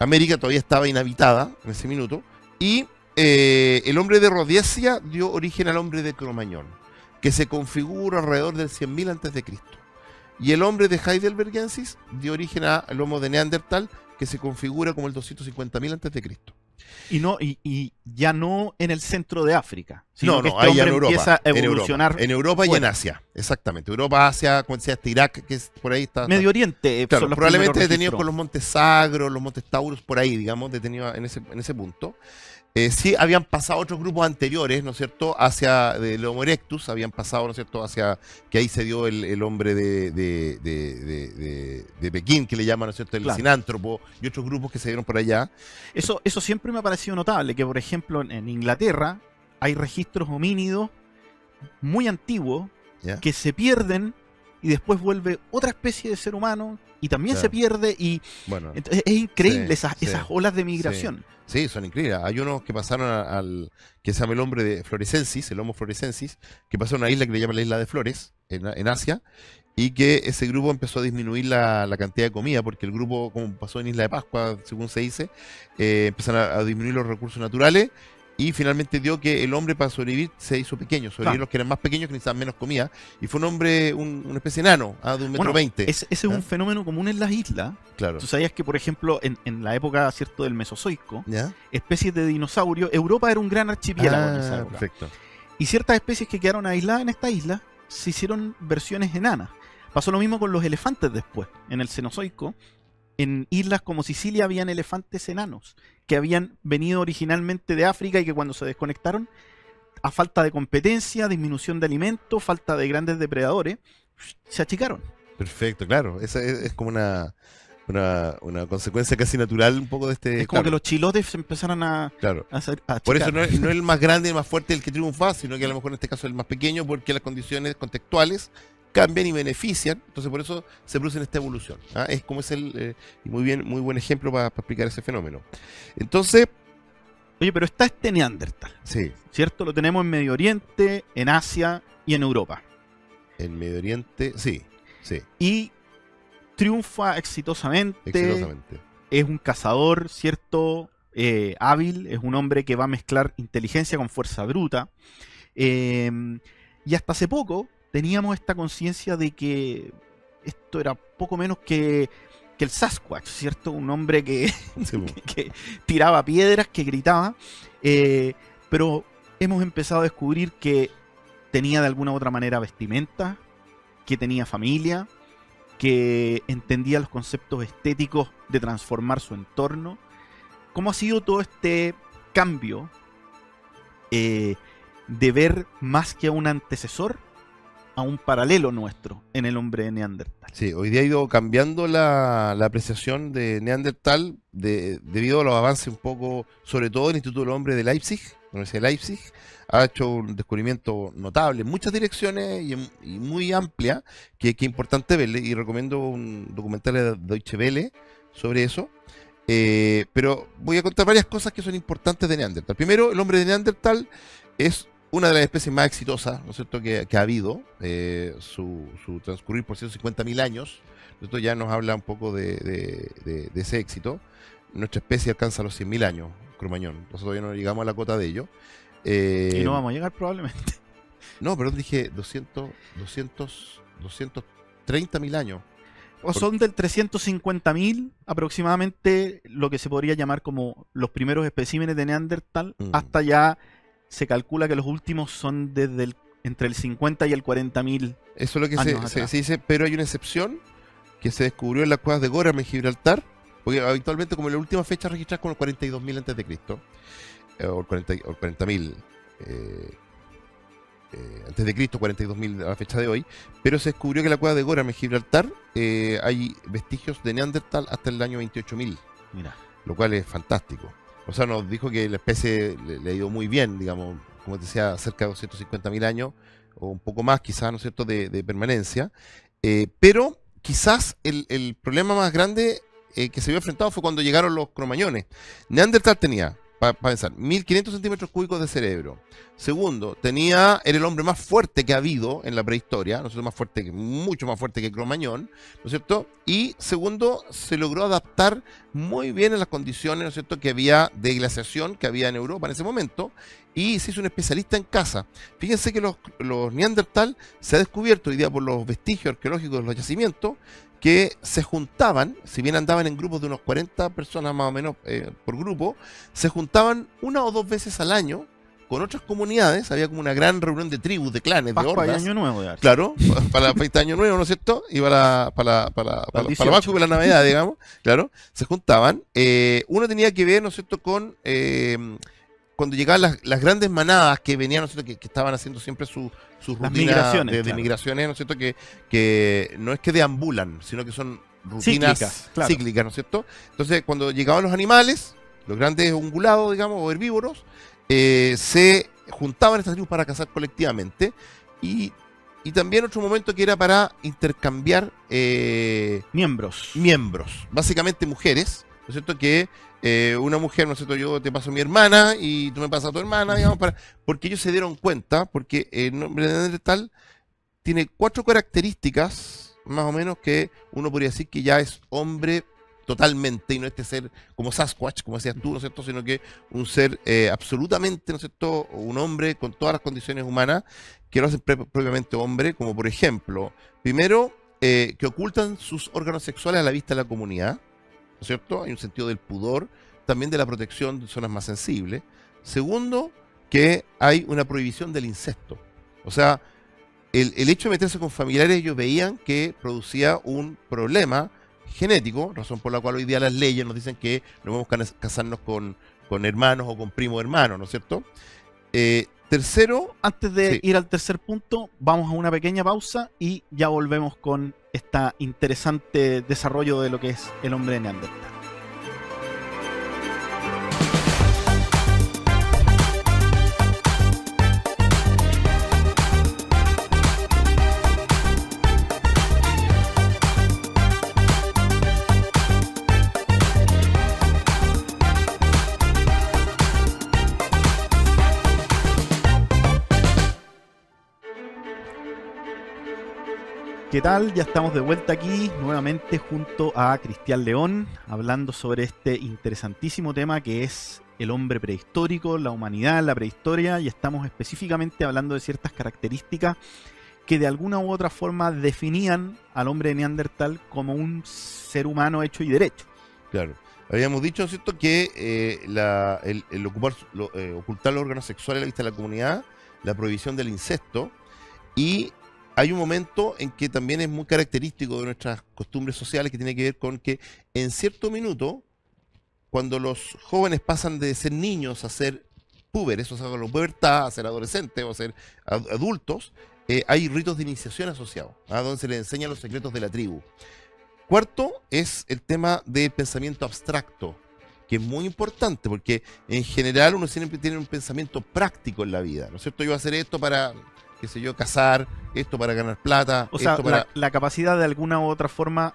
América todavía estaba inhabitada en ese minuto, y eh, el hombre de Rhodesia dio origen al hombre de Cromañón, que se configura alrededor del 100.000 a.C. Y el hombre de Heidelbergensis dio origen al Homo de Neandertal, que se configura como el 250.000 a.C. Y, no, y, ya no en el centro de África. Sino no, no, que este en Europa. Empieza a evolucionar. En Europa, y en Asia, exactamente. Europa, Asia, hasta Irak, que es por ahí está. Medio Oriente. Eh, probablemente detenido con los montes Sagros, los montes Taurus, por ahí, digamos, detenido en ese, en ese punto. Eh, sí habían pasado otros grupos anteriores, ¿no es cierto?, hacia el Homo erectus, habían pasado, ¿no es cierto?, hacia que ahí se dio el, hombre de, de, Pekín, que le llaman, ¿no es cierto?, el sinántropo, y otros grupos que se dieron por allá. Eso, eso siempre me ha parecido notable, que por ejemplo en, Inglaterra hay registros homínidos muy antiguos que se pierden y después vuelve otra especie de ser humano y también se pierde y bueno, es, increíble esas, esas olas de migración. Sí. Son increíbles. Hay unos que pasaron al que se llama el hombre de Florescensis, el Homo Florescensis, que pasó a una isla que le llaman la isla de Flores, en, Asia, y que ese grupo empezó a disminuir la, cantidad de comida, porque el grupo, como pasó en Isla de Pascua, según se dice, eh, empezaron a, disminuir los recursos naturales y finalmente dio que el hombre para sobrevivir se hizo pequeño, sobrevivieron los que eran más pequeños que necesitaban menos comida, y fue un hombre, una especie enano, ah, de un metro veinte. ese es un fenómeno común en las islas. Claro. Tú sabías que, por ejemplo, en, la época cierto del Mesozoico, especies de dinosaurio, Europa era un gran archipiélago en esa ah. Perfecto. Y ciertas especies que quedaron aisladas en esta isla se hicieron versiones enanas. Pasó lo mismo con los elefantes después. En el Cenozoico, en islas como Sicilia habían elefantes enanos que habían venido originalmente de África y que cuando se desconectaron, a falta de competencia, disminución de alimentos, falta de grandes depredadores, se achicaron. Perfecto, claro. Esa es, como una, una, consecuencia casi natural un poco de este... Es como que los chilotes empezaron a, claro. Por eso no es, no es, el más grande y el más fuerte el que triunfa, sino que a lo mejor en este caso es el más pequeño porque las condiciones contextuales cambian y benefician, entonces por eso se produce esta evolución. ¿ah? Es como es el, eh, y muy bien, muy buen ejemplo para, explicar ese fenómeno. Entonces, Oye, pero está este Neandertal. Sí. ¿Cierto? Lo tenemos en Medio Oriente, en Asia y en Europa. En Medio Oriente, sí, sí. Y triunfa exitosamente. Exitosamente. Es un cazador, ¿cierto? Eh, hábil, es un hombre que va a mezclar inteligencia con fuerza bruta. Eh, y hasta hace poco teníamos esta conciencia de que esto era poco menos que, el Sasquatch, ¿cierto? Un hombre que, que, tiraba piedras, que gritaba. Eh, pero hemos empezado a descubrir que tenía de alguna u otra manera vestimenta, que tenía familia, que entendía los conceptos estéticos de transformar su entorno. ¿Cómo ha sido todo este cambio eh, de ver más que a un antecesor a un paralelo nuestro en el hombre de Neandertal. Sí, hoy día ha ido cambiando la, la apreciación de Neandertal de- debido a los avances un poco, sobre todo el Instituto del Hombre de Leipzig, la Universidad de Leipzig, ha hecho un descubrimiento notable en muchas direcciones y, muy amplia, que, que es importante verle, y recomiendo un documental de Deutsche Welle sobre eso. Eh, pero voy a contar varias cosas que son importantes de Neandertal. Primero, el hombre de Neandertal es una de las especies más exitosas, ¿no es cierto?, que, que ha habido. eh, su, su transcurrir por 150.000 años, esto ya nos habla un poco de, de- de- de ese éxito. Nuestra especie alcanza los 100.000 años, Cromañón. Nosotros todavía no llegamos a la cota de ello. Eh, y no vamos a llegar probablemente. no, perdón, dije 200, 200, 230.000 años. O son del 350.000 aproximadamente lo que se podría llamar como los primeros especímenes de Neandertal, Mm. hasta ya se calcula que los últimos son desde el, entre el 50 y el 40.000. Eso es lo que se, dice, pero hay una excepción que se descubrió en las cuevas de Gorham en Gibraltar, porque habitualmente como la última fecha registrada es con el 42.000 antes de Cristo, eh, o el 40 o el 40.000 eh, eh, antes de Cristo, 42.000 a la fecha de hoy, pero se descubrió que en la cueva de Gorham en Gibraltar eh, hay vestigios de Neandertal hasta el año 28.000 Mira, lo cual es fantástico. O sea, nos dijo que la especie le, ha ido muy bien, digamos, como decía, cerca de 250.000 años, o un poco más quizás, ¿no es cierto?, de, permanencia. Eh, pero quizás el, el problema más grande eh, que se vio enfrentado fue cuando llegaron los cromañones. Neandertal tenía, para pensar, 1500 centímetros cúbicos de cerebro. Segundo, tenía, era el hombre más fuerte que ha habido en la prehistoria, no más fuerte, mucho más fuerte que Cromañón, ¿no es cierto? Y segundo, se logró adaptar muy bien en las condiciones, ¿no es cierto?, que había de glaciación que había en Europa en ese momento, y se hizo un especialista en caza. Fíjense que los, los Neandertal se ha descubierto hoy día por los vestigios arqueológicos de los yacimientos que se juntaban, si bien andaban en grupos de unos 40 personas más o menos eh, por grupo, se juntaban una o dos veces al año con otras comunidades, había como una gran reunión de tribus, de clanes, de Pascua y hordas. Año Nuevo. de Claro, pa- para la fiesta de Año Nuevo, ¿no es cierto? Y para, para, para, para, para, la 18. Pascua y para la Navidad, digamos, claro, se juntaban. Eh, uno tenía que ver, ¿no es cierto?, con eh, cuando llegaban las, las grandes manadas que venían, ¿no es cierto?, que, que estaban haciendo siempre su, sus Las rutinas migraciones, de, de claro. migraciones, ¿no es cierto?, que, que no es que deambulan, sino que son rutinas Cíclicas, claro. cíclicas, ¿no es cierto? Entonces, cuando llegaban los animales, los grandes ungulados, digamos, o herbívoros, eh, se juntaban estas tribus para cazar colectivamente y, y también otro momento que era para intercambiar eh, Miembros. miembros, básicamente mujeres, ¿no es cierto? Que eh, una mujer, ¿no es cierto? Yo te paso a mi hermana y tú me pasas a tu hermana, digamos, para, porque ellos se dieron cuenta, porque el nombre de Neandertal tiene cuatro características, más o menos, que uno podría decir que ya es hombre totalmente y no este ser como Sasquatch, como decías tú, ¿no es cierto? Sino que un ser eh, absolutamente, ¿no es cierto? Un hombre con todas las condiciones humanas que lo hacen propiamente hombre, como por ejemplo, primero, eh, que ocultan sus órganos sexuales a la vista de la comunidad, ¿no es cierto? Hay un sentido del pudor, también de la protección de zonas más sensibles. Segundo, que hay una prohibición del incesto. O sea, el, el hecho de meterse con familiares, ellos veían que producía un problema genético, razón por la cual hoy día las leyes nos dicen que no podemos cas- casarnos con, con hermanos o con primos hermanos, ¿no es cierto? Eh, tercero, Antes de Sí. ir al tercer punto, vamos a una pequeña pausa y ya volvemos con este interesante desarrollo de lo que es el hombre de Neandertal. ¿Qué tal? Ya estamos de vuelta aquí nuevamente junto a Cristian León, hablando sobre este interesantísimo tema que es el hombre prehistórico, la humanidad, la prehistoria, y estamos específicamente hablando de ciertas características que de alguna u otra forma definían al hombre de Neandertal como un ser humano hecho y derecho. claro, habíamos dicho, ¿no es cierto?, que eh, el ocupar, lo- eh, ocultar los órganos sexuales a la vista de la comunidad, la prohibición del incesto, y hay un momento en que también es muy característico de nuestras costumbres sociales que tiene que ver con que en cierto minuto, cuando los jóvenes pasan de ser niños a ser púberes, o sea, con la pubertad, a ser adolescentes o a ser ad- adultos, eh, hay ritos de iniciación asociados, ¿ah? donde se le enseñan los secretos de la tribu. Cuarto es el tema del pensamiento abstracto, que es muy importante, porque en general uno siempre tiene un pensamiento práctico en la vida, ¿no es cierto? Yo voy a hacer esto para, qué sé yo, cazar, esto para ganar plata. O sea, para... la, la capacidad de alguna u otra forma,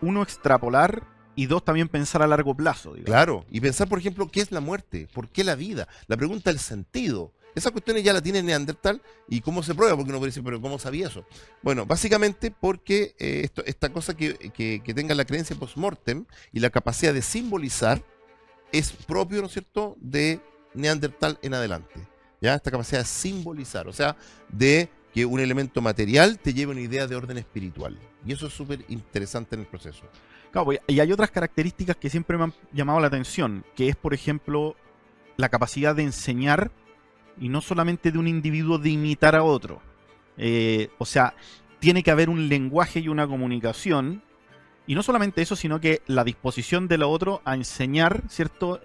uno extrapolar y dos, también pensar a largo plazo. Digamos. Claro, y pensar, por ejemplo, qué es la muerte, por qué la vida, la pregunta del sentido. Esas cuestiones ya la tiene Neandertal y cómo se prueba, porque uno puede decir, pero ¿cómo sabía eso? Bueno, básicamente porque eh, esto, esta cosa que, que, que tenga la creencia post-mortem y la capacidad de simbolizar es propio, ¿no es cierto?, de Neandertal en adelante. ¿Ya? Esta capacidad de simbolizar, o sea, de que un elemento material te lleve una idea de orden espiritual. Y eso es súper interesante en el proceso. Claro, y hay otras características que siempre me han llamado la atención, que es, por ejemplo, la capacidad de enseñar y no solamente de un individuo de imitar a otro. Eh, o sea, tiene que haber un lenguaje y una comunicación, y no solamente eso, sino que la disposición del otro a enseñar, ¿cierto?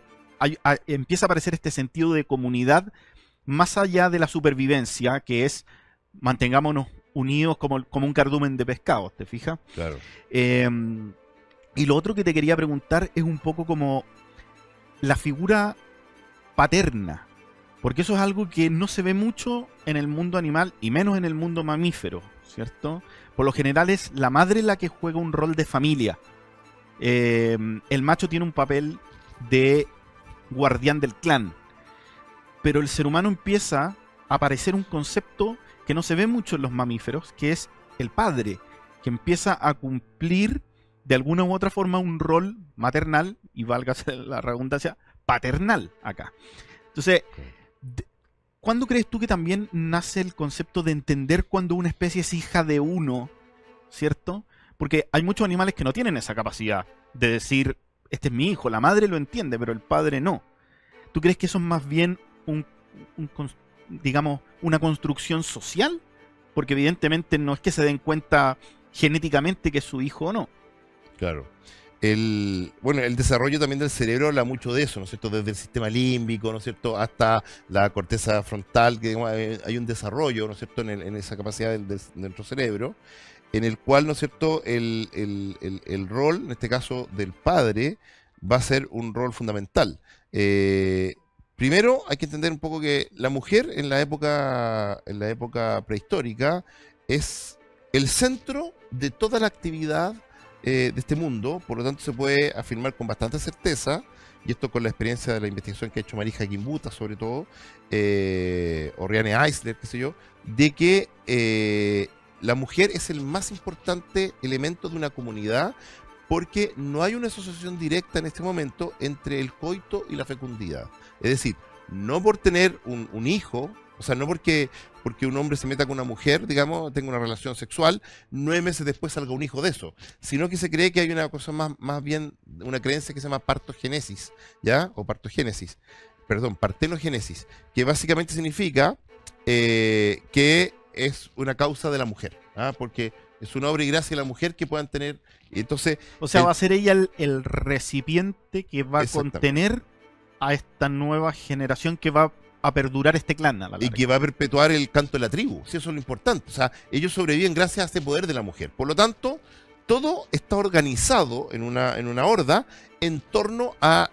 Empieza a aparecer este sentido de comunidad más allá de la supervivencia, que es mantengámonos unidos como, como un cardumen de pescado, ¿te fijas? Claro. Eh, y lo otro que te quería preguntar es un poco como la figura paterna. Porque eso es algo que no se ve mucho en el mundo animal y menos en el mundo mamífero, ¿cierto? Por lo general es la madre la que juega un rol de familia. Eh, el macho tiene un papel de guardián del clan. Pero el ser humano empieza a aparecer un concepto que no se ve mucho en los mamíferos, que es el padre, que empieza a cumplir de alguna u otra forma un rol maternal, y valga la redundancia, paternal acá. Entonces, ¿cuándo crees tú que también nace el concepto de entender cuando una especie es hija de uno, ¿cierto? Porque hay muchos animales que no tienen esa capacidad de decir, este es mi hijo, la madre lo entiende, pero el padre no. ¿Tú crees que eso es más bien un, un digamos, una construcción social? Porque evidentemente no es que se den cuenta genéticamente que es su hijo o no. Claro. El, bueno, el desarrollo también del cerebro habla mucho de eso, ¿no es cierto? Desde el sistema límbico, ¿no es cierto? Hasta la corteza frontal, que digamos, hay un desarrollo, ¿no es cierto? En, el, en esa capacidad del, de nuestro cerebro, en el cual, ¿no es cierto? El, el, el, rol, en este caso del padre, va a ser un rol fundamental. Eh, primero, hay que entender un poco que la mujer en la época, en la época prehistórica es el centro de toda la actividad eh, de este mundo, por lo tanto se puede afirmar con bastante certeza, y esto con la experiencia de la investigación que ha hecho Marija Gimbuta sobre todo, eh, o Riane Eisler, qué sé yo, de que eh, la mujer es el más importante elemento de una comunidad porque no hay una asociación directa en este momento entre el coito y la fecundidad. Es decir, no por tener un, hijo, o sea, no porque, porque un hombre se meta con una mujer, digamos, tenga una relación sexual, nueve meses después salga un hijo de eso, sino que se cree que hay una cosa más, más bien, una creencia que se llama partogénesis, ¿ya? O partogénesis, perdón, partenogénesis, que básicamente significa eh, que es una causa de la mujer, ¿ah? porque es una obra y gracia de la mujer que puedan tener. Entonces, o sea, el, va a ser ella el, el, recipiente que va a contener a esta nueva generación que va a perdurar este clan. A la y que va a perpetuar el canto de la tribu. Sí, eso es lo importante. O sea, ellos sobreviven gracias a este poder de la mujer. Por lo tanto, todo está organizado en una, en una horda en torno a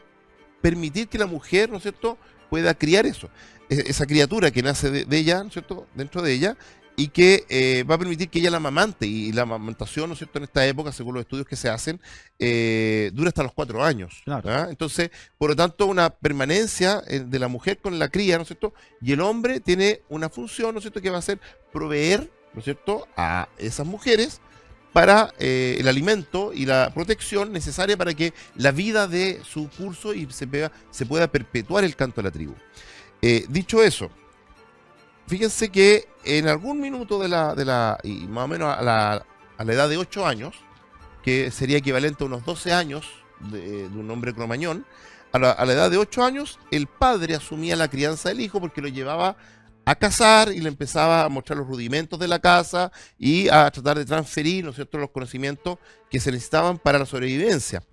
permitir que la mujer, ¿no es cierto?, pueda criar eso. Esa criatura que nace de, de ella, ¿no es cierto?, dentro de ella, y que eh, va a permitir que ella la amamante. Y la amamantación, ¿no es cierto?, en esta época, según los estudios que se hacen, eh, dura hasta los cuatro años. Claro. Entonces, por lo tanto, una permanencia eh, de la mujer con la cría, ¿no es cierto? Y el hombre tiene una función, ¿no es cierto?, que va a ser proveer, ¿no es cierto?, a esas mujeres para eh, el alimento y la protección necesaria para que la vida de su curso y se, vea, se pueda perpetuar el canto de la tribu. Dicho eso, fíjense que en algún minuto de la, de la y más o menos a la, a la edad de 8 años, que sería equivalente a unos 12 años de, un hombre cromañón, a la, la, edad de 8 años, el padre asumía la crianza del hijo porque lo llevaba a cazar y le empezaba a mostrar los rudimentos de la casa y a tratar de transferir, ¿no es cierto?, los conocimientos que se necesitaban para la sobrevivencia.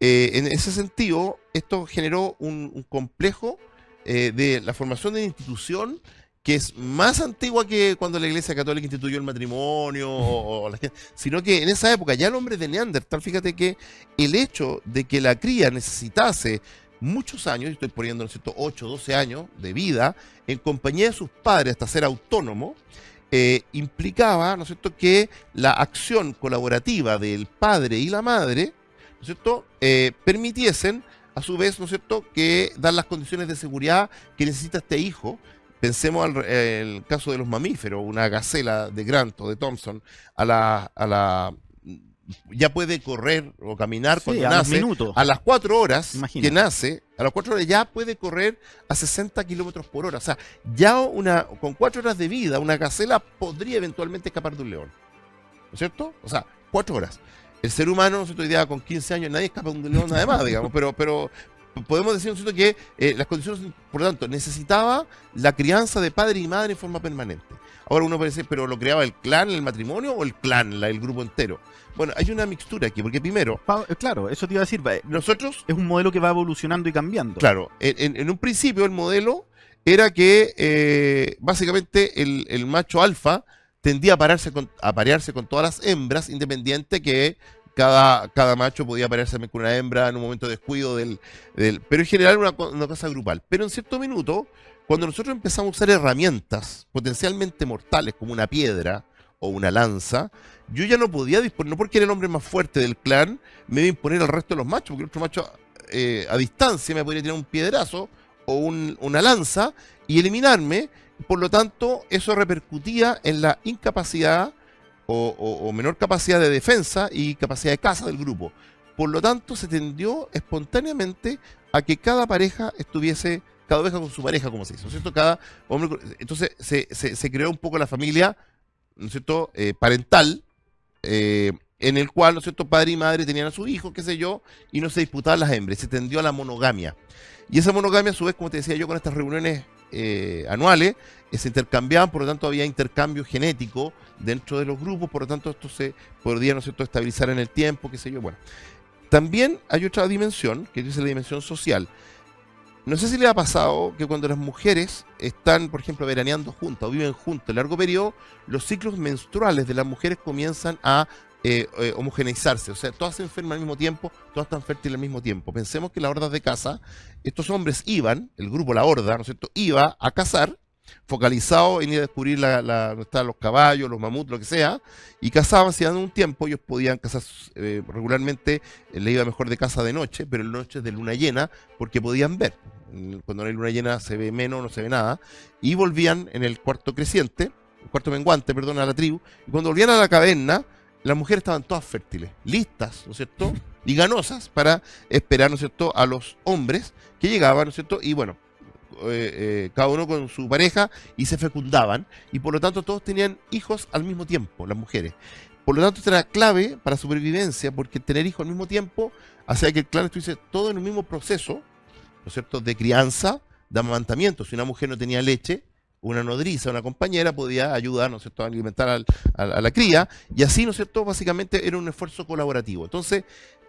Eh, en ese sentido, esto generó un, complejo eh, de la formación de una institución que es más antigua que cuando la Iglesia Católica instituyó el matrimonio, sino que en esa época ya el hombre de Neandertal, fíjate que el hecho de que la cría necesitase muchos años, estoy poniendo, ¿no 8, 12 años de vida, en compañía de sus padres hasta ser autónomo, eh, implicaba, ¿no es cierto?, que la acción colaborativa del padre y la madre, ¿no es cierto?, eh, permitiesen, a su vez, ¿no es cierto?, que dar las condiciones de seguridad que necesita este hijo, Pensemos al el caso de los mamíferos, una gacela de Grant o de Thompson, a la, a la ya puede correr o caminar cuando a nace. A las cuatro horas que nace, a las cuatro horas ya puede correr a 60 kilómetros por hora. O sea, ya una, con cuatro horas de vida, una gacela podría eventualmente escapar de un león. ¿No es cierto? O sea, cuatro horas. El ser humano, ¿no cierto? Hoy día con 15 años nadie escapa de un león nada más, digamos, pero, pero, podemos decir ¿no que eh, las condiciones, por lo tanto, necesitaba la crianza de padre y madre en forma permanente. Ahora uno puede decir, pero ¿lo creaba el clan, el matrimonio o el clan, la, el grupo entero? Bueno, hay una mixtura aquí, porque primero... Eh, claro, eso te iba a decir. Nosotros... Es un modelo que va evolucionando y cambiando. Claro, en, un principio el modelo era que eh, básicamente el, macho alfa tendía a, pararse con, a parearse con todas las hembras, independiente que cada, macho podía aparearse con una hembra en un momento de descuido del, pero en general una, una cosa grupal. Pero en cierto minuto, cuando nosotros empezamos a usar herramientas potencialmente mortales como una piedra o una lanza, yo ya no podía disponer, no porque era el hombre más fuerte del clan, me iba a imponer al resto de los machos, porque el otro macho eh, a distancia me podría tirar un piedrazo o una lanza y eliminarme. Por lo tanto, eso repercutía en la incapacidad o, menor capacidad de defensa y capacidad de caza del grupo. Por lo tanto, se tendió espontáneamente a que cada pareja estuviese, cada oveja con su pareja, como se dice, ¿no es cierto? Cada hombre, entonces se, creó un poco la familia, ¿no es cierto?, eh, parental, eh, en el cual, ¿no es cierto?, padre y madre tenían a su hijo, qué sé yo, y no se disputaban las hembras, se tendió a la monogamia. Y esa monogamia, a su vez, como te decía yo, con estas reuniones eh, anuales, se intercambiaban, por lo tanto había intercambio genético dentro de los grupos, por lo tanto esto se podría, ¿no cierto?, estabilizar en el tiempo, qué sé yo. Bueno, también hay otra dimensión, que es la dimensión social. No sé si le ha pasado que cuando las mujeres están, por ejemplo, veraneando juntas o viven juntas largo periodo, los ciclos menstruales de las mujeres comienzan a eh, eh, homogeneizarse, o sea, todas se enferman al mismo tiempo, todas están fértiles al mismo tiempo. Pensemos que las hordas de caza, estos hombres iban, el grupo, la horda, ¿no es cierto?, iba a cazar focalizado en ir a descubrir la, donde estaban los caballos, los mamuts, lo que sea, y cazaban, si daban un tiempo, ellos podían cazar eh, regularmente, eh, le iba mejor de caza de noche, pero en noches de luna llena, porque podían ver. Cuando no hay luna llena se ve menos, no se ve nada, y volvían en el cuarto creciente, el cuarto menguante, perdón, a la tribu, y cuando volvían a la caverna, las mujeres estaban todas fértiles, listas, ¿no es cierto? Y ganosas para esperar, ¿no es cierto?, a los hombres que llegaban, ¿no es cierto? Y bueno, eh, eh, cada uno con su pareja y se fecundaban y por lo tanto todos tenían hijos al mismo tiempo, las mujeres. Por lo tanto, esto era clave para supervivencia porque tener hijos al mismo tiempo hacía que el clan estuviese todo en el mismo proceso, ¿no es cierto?, de crianza, de amamantamiento. Si una mujer no tenía leche, una nodriza, una compañera podía ayudar, ¿no es cierto?, a alimentar a la cría y así, ¿no es cierto?, básicamente era un esfuerzo colaborativo. Entonces,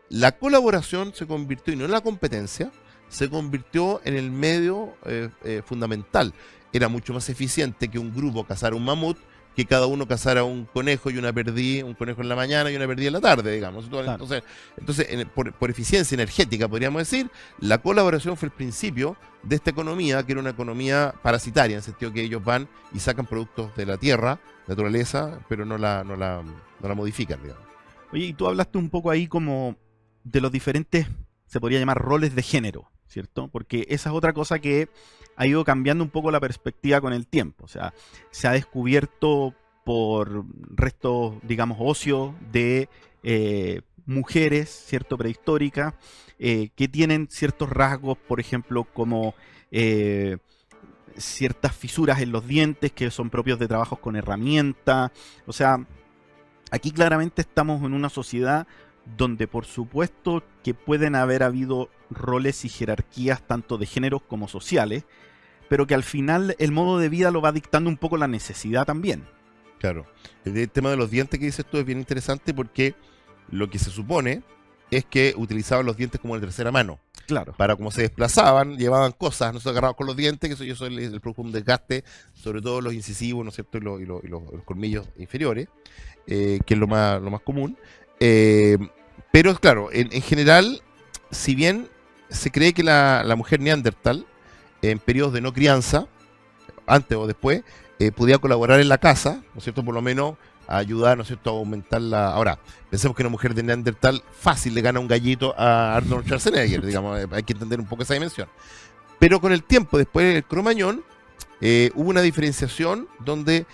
la colaboración se convirtió, y no en la competencia, se convirtió en el medio eh, eh, fundamental. Era mucho más eficiente que un grupo cazara un mamut que cada uno cazara un conejo y una perdí, un conejo en la mañana y una perdí en la tarde, digamos. Entonces, entonces por, eficiencia energética, podríamos decir, la colaboración fue el principio de esta economía, que era una economía parasitaria, en el sentido que ellos van y sacan productos de la tierra, naturaleza, pero no la, no la, no la modifican, digamos. Oye, y tú hablaste un poco ahí como de los diferentes, se podría llamar roles de género. ¿cierto? Porque esa es otra cosa que ha ido cambiando un poco la perspectiva con el tiempo. O sea, se ha descubierto por restos, digamos, ocios de eh, mujeres, ¿cierto? Prehistóricas, eh, que tienen ciertos rasgos, por ejemplo, como eh, ciertas fisuras en los dientes que son propios de trabajos con herramientas. O sea, aquí claramente estamos en una sociedad donde por supuesto que pueden haber habido roles y jerarquías tanto de géneros como sociales, pero que al final el modo de vida lo va dictando un poco la necesidad también. Claro. El tema de los dientes que dices tú es bien interesante porque lo que se supone es que utilizaban los dientes como de tercera mano. Claro. Para como se desplazaban, llevaban cosas, no se agarraban con los dientes, que eso, eso es el, el produjo de un desgaste, sobre todo los incisivos, ¿no es cierto? Y los- los colmillos inferiores, eh, que es lo más, lo más común. Eh, pero claro, en, en general, si bien se cree que la, la mujer neandertal, en periodos de no crianza, antes o después, eh, podía colaborar en la casa, ¿no es cierto? Por lo menos ayudar, ¿no es cierto?, a aumentar la... Ahora, pensemos que una mujer de Neandertal fácil le gana un gallito a Arnold Schwarzenegger, digamos, eh, hay que entender un poco esa dimensión. Pero con el tiempo, después del cromañón, eh, hubo una diferenciación donde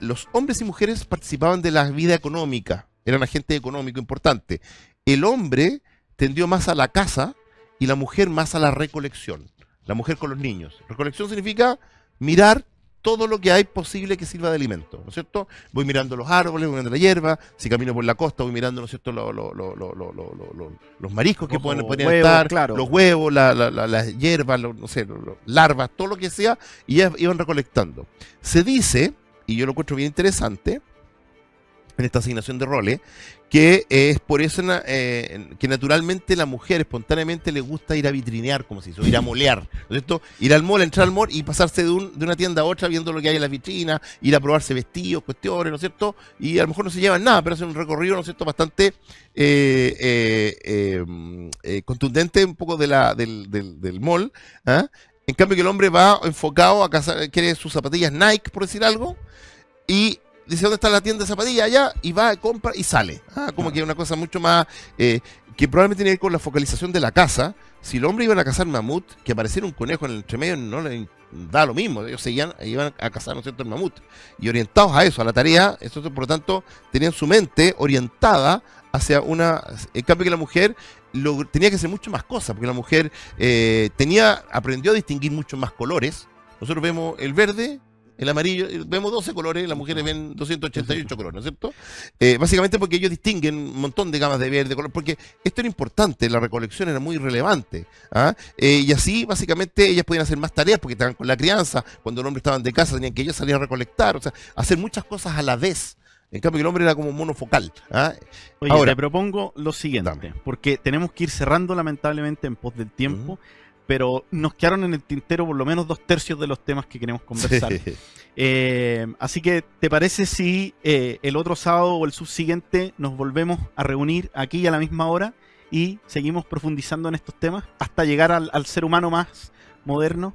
los hombres y mujeres participaban de la vida económica, eran agentes económicos importantes. El hombre tendió más a la casa y la mujer más a la recolección la mujer con los niños. Recolección significa mirar todo lo que hay posible que sirva de alimento, ¿no es cierto? Voy mirando los árboles, voy mirando la hierba, si camino por la costa voy mirando, ¿no es cierto?, lo, lo, lo, los mariscos que pueden, pueden estar, los huevos, la, la, la, las hierbas, no sé, larvas, todo lo que sea, y ellas iban recolectando. Se dice, y yo lo encuentro bien interesante, en esta asignación de roles, que es por eso eh, que naturalmente la mujer espontáneamente le gusta ir a vitrinear, como se dice, o ir a molear, ¿no es cierto? Ir al mall, entrar al mall y pasarse de, un- de una tienda a otra viendo lo que hay en las vitrinas, ir a probarse vestidos, cuestiones, ¿no es cierto? Y a lo mejor no se llevan nada, pero hacen un recorrido, ¿no es cierto?, bastante eh, eh, eh, contundente un poco del, del, del mall, ¿ah? En cambio que el hombre va enfocado a cazar, quiere sus zapatillas Nike, por decir algo, y dice dónde está la tienda de zapatillas allá, y va, compra y sale. Ah, como que es una cosa mucho más, eh, que probablemente tiene que ver con la focalización de la casa. Si el hombre iba a cazar mamut, que apareciera un conejo en el entremedio no le da lo mismo, ellos seguían, iban a cazar, ¿no es cierto?, el mamut. Y orientados a eso, a la tarea, eso, por lo tanto, tenían su mente orientada hacia una... En cambio que la mujer lo- tenía que hacer mucho más cosas, porque la mujer eh, tenía, aprendió a distinguir muchos más colores. Nosotros vemos el verde, el amarillo, eh, vemos 12 colores, las mujeres ven 288 colores, ¿no es cierto? Eh, básicamente porque ellos distinguen un montón de gamas de verde, color, porque esto era importante, la recolección era muy relevante. ¿ah? Eh, y así, básicamente, ellas podían hacer más tareas porque estaban con la crianza, cuando los hombres estaban de casa tenían que ellos salir a recolectar, o sea, hacer muchas cosas a la vez. En cambio, el hombre era como monofocal. ¿ah? Oye, Ahora- te propongo lo siguiente, Dame. porque tenemos que ir cerrando lamentablemente en pos del tiempo, pero nos quedaron en el tintero por lo menos dos tercios de los temas que queremos conversar. Sí. Eh, así que, ¿te parece si eh, el otro sábado o el subsiguiente nos volvemos a reunir aquí a la misma hora y seguimos profundizando en estos temas hasta llegar al, al ser humano más moderno?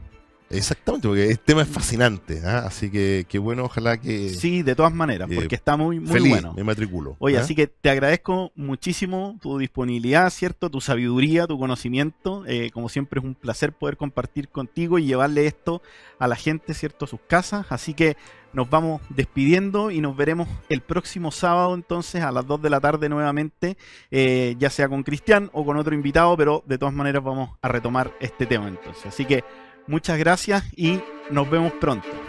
Exactamente, porque el tema es fascinante, ¿ah? así que qué bueno, ojalá que Sí, de todas maneras, Eh, porque está muy, muy feliz bueno. me matriculo. Oye, ¿ah? así que te agradezco muchísimo tu disponibilidad, ¿cierto? Tu sabiduría, tu conocimiento. Eh, como siempre es un placer poder compartir contigo y llevarle esto a la gente, ¿cierto? A sus casas. Así que nos vamos despidiendo y nos veremos el próximo sábado entonces a las 2 de la tarde nuevamente, eh, ya sea con Cristian o con otro invitado, pero de todas maneras vamos a retomar este tema entonces. Así que muchas gracias y nos vemos pronto.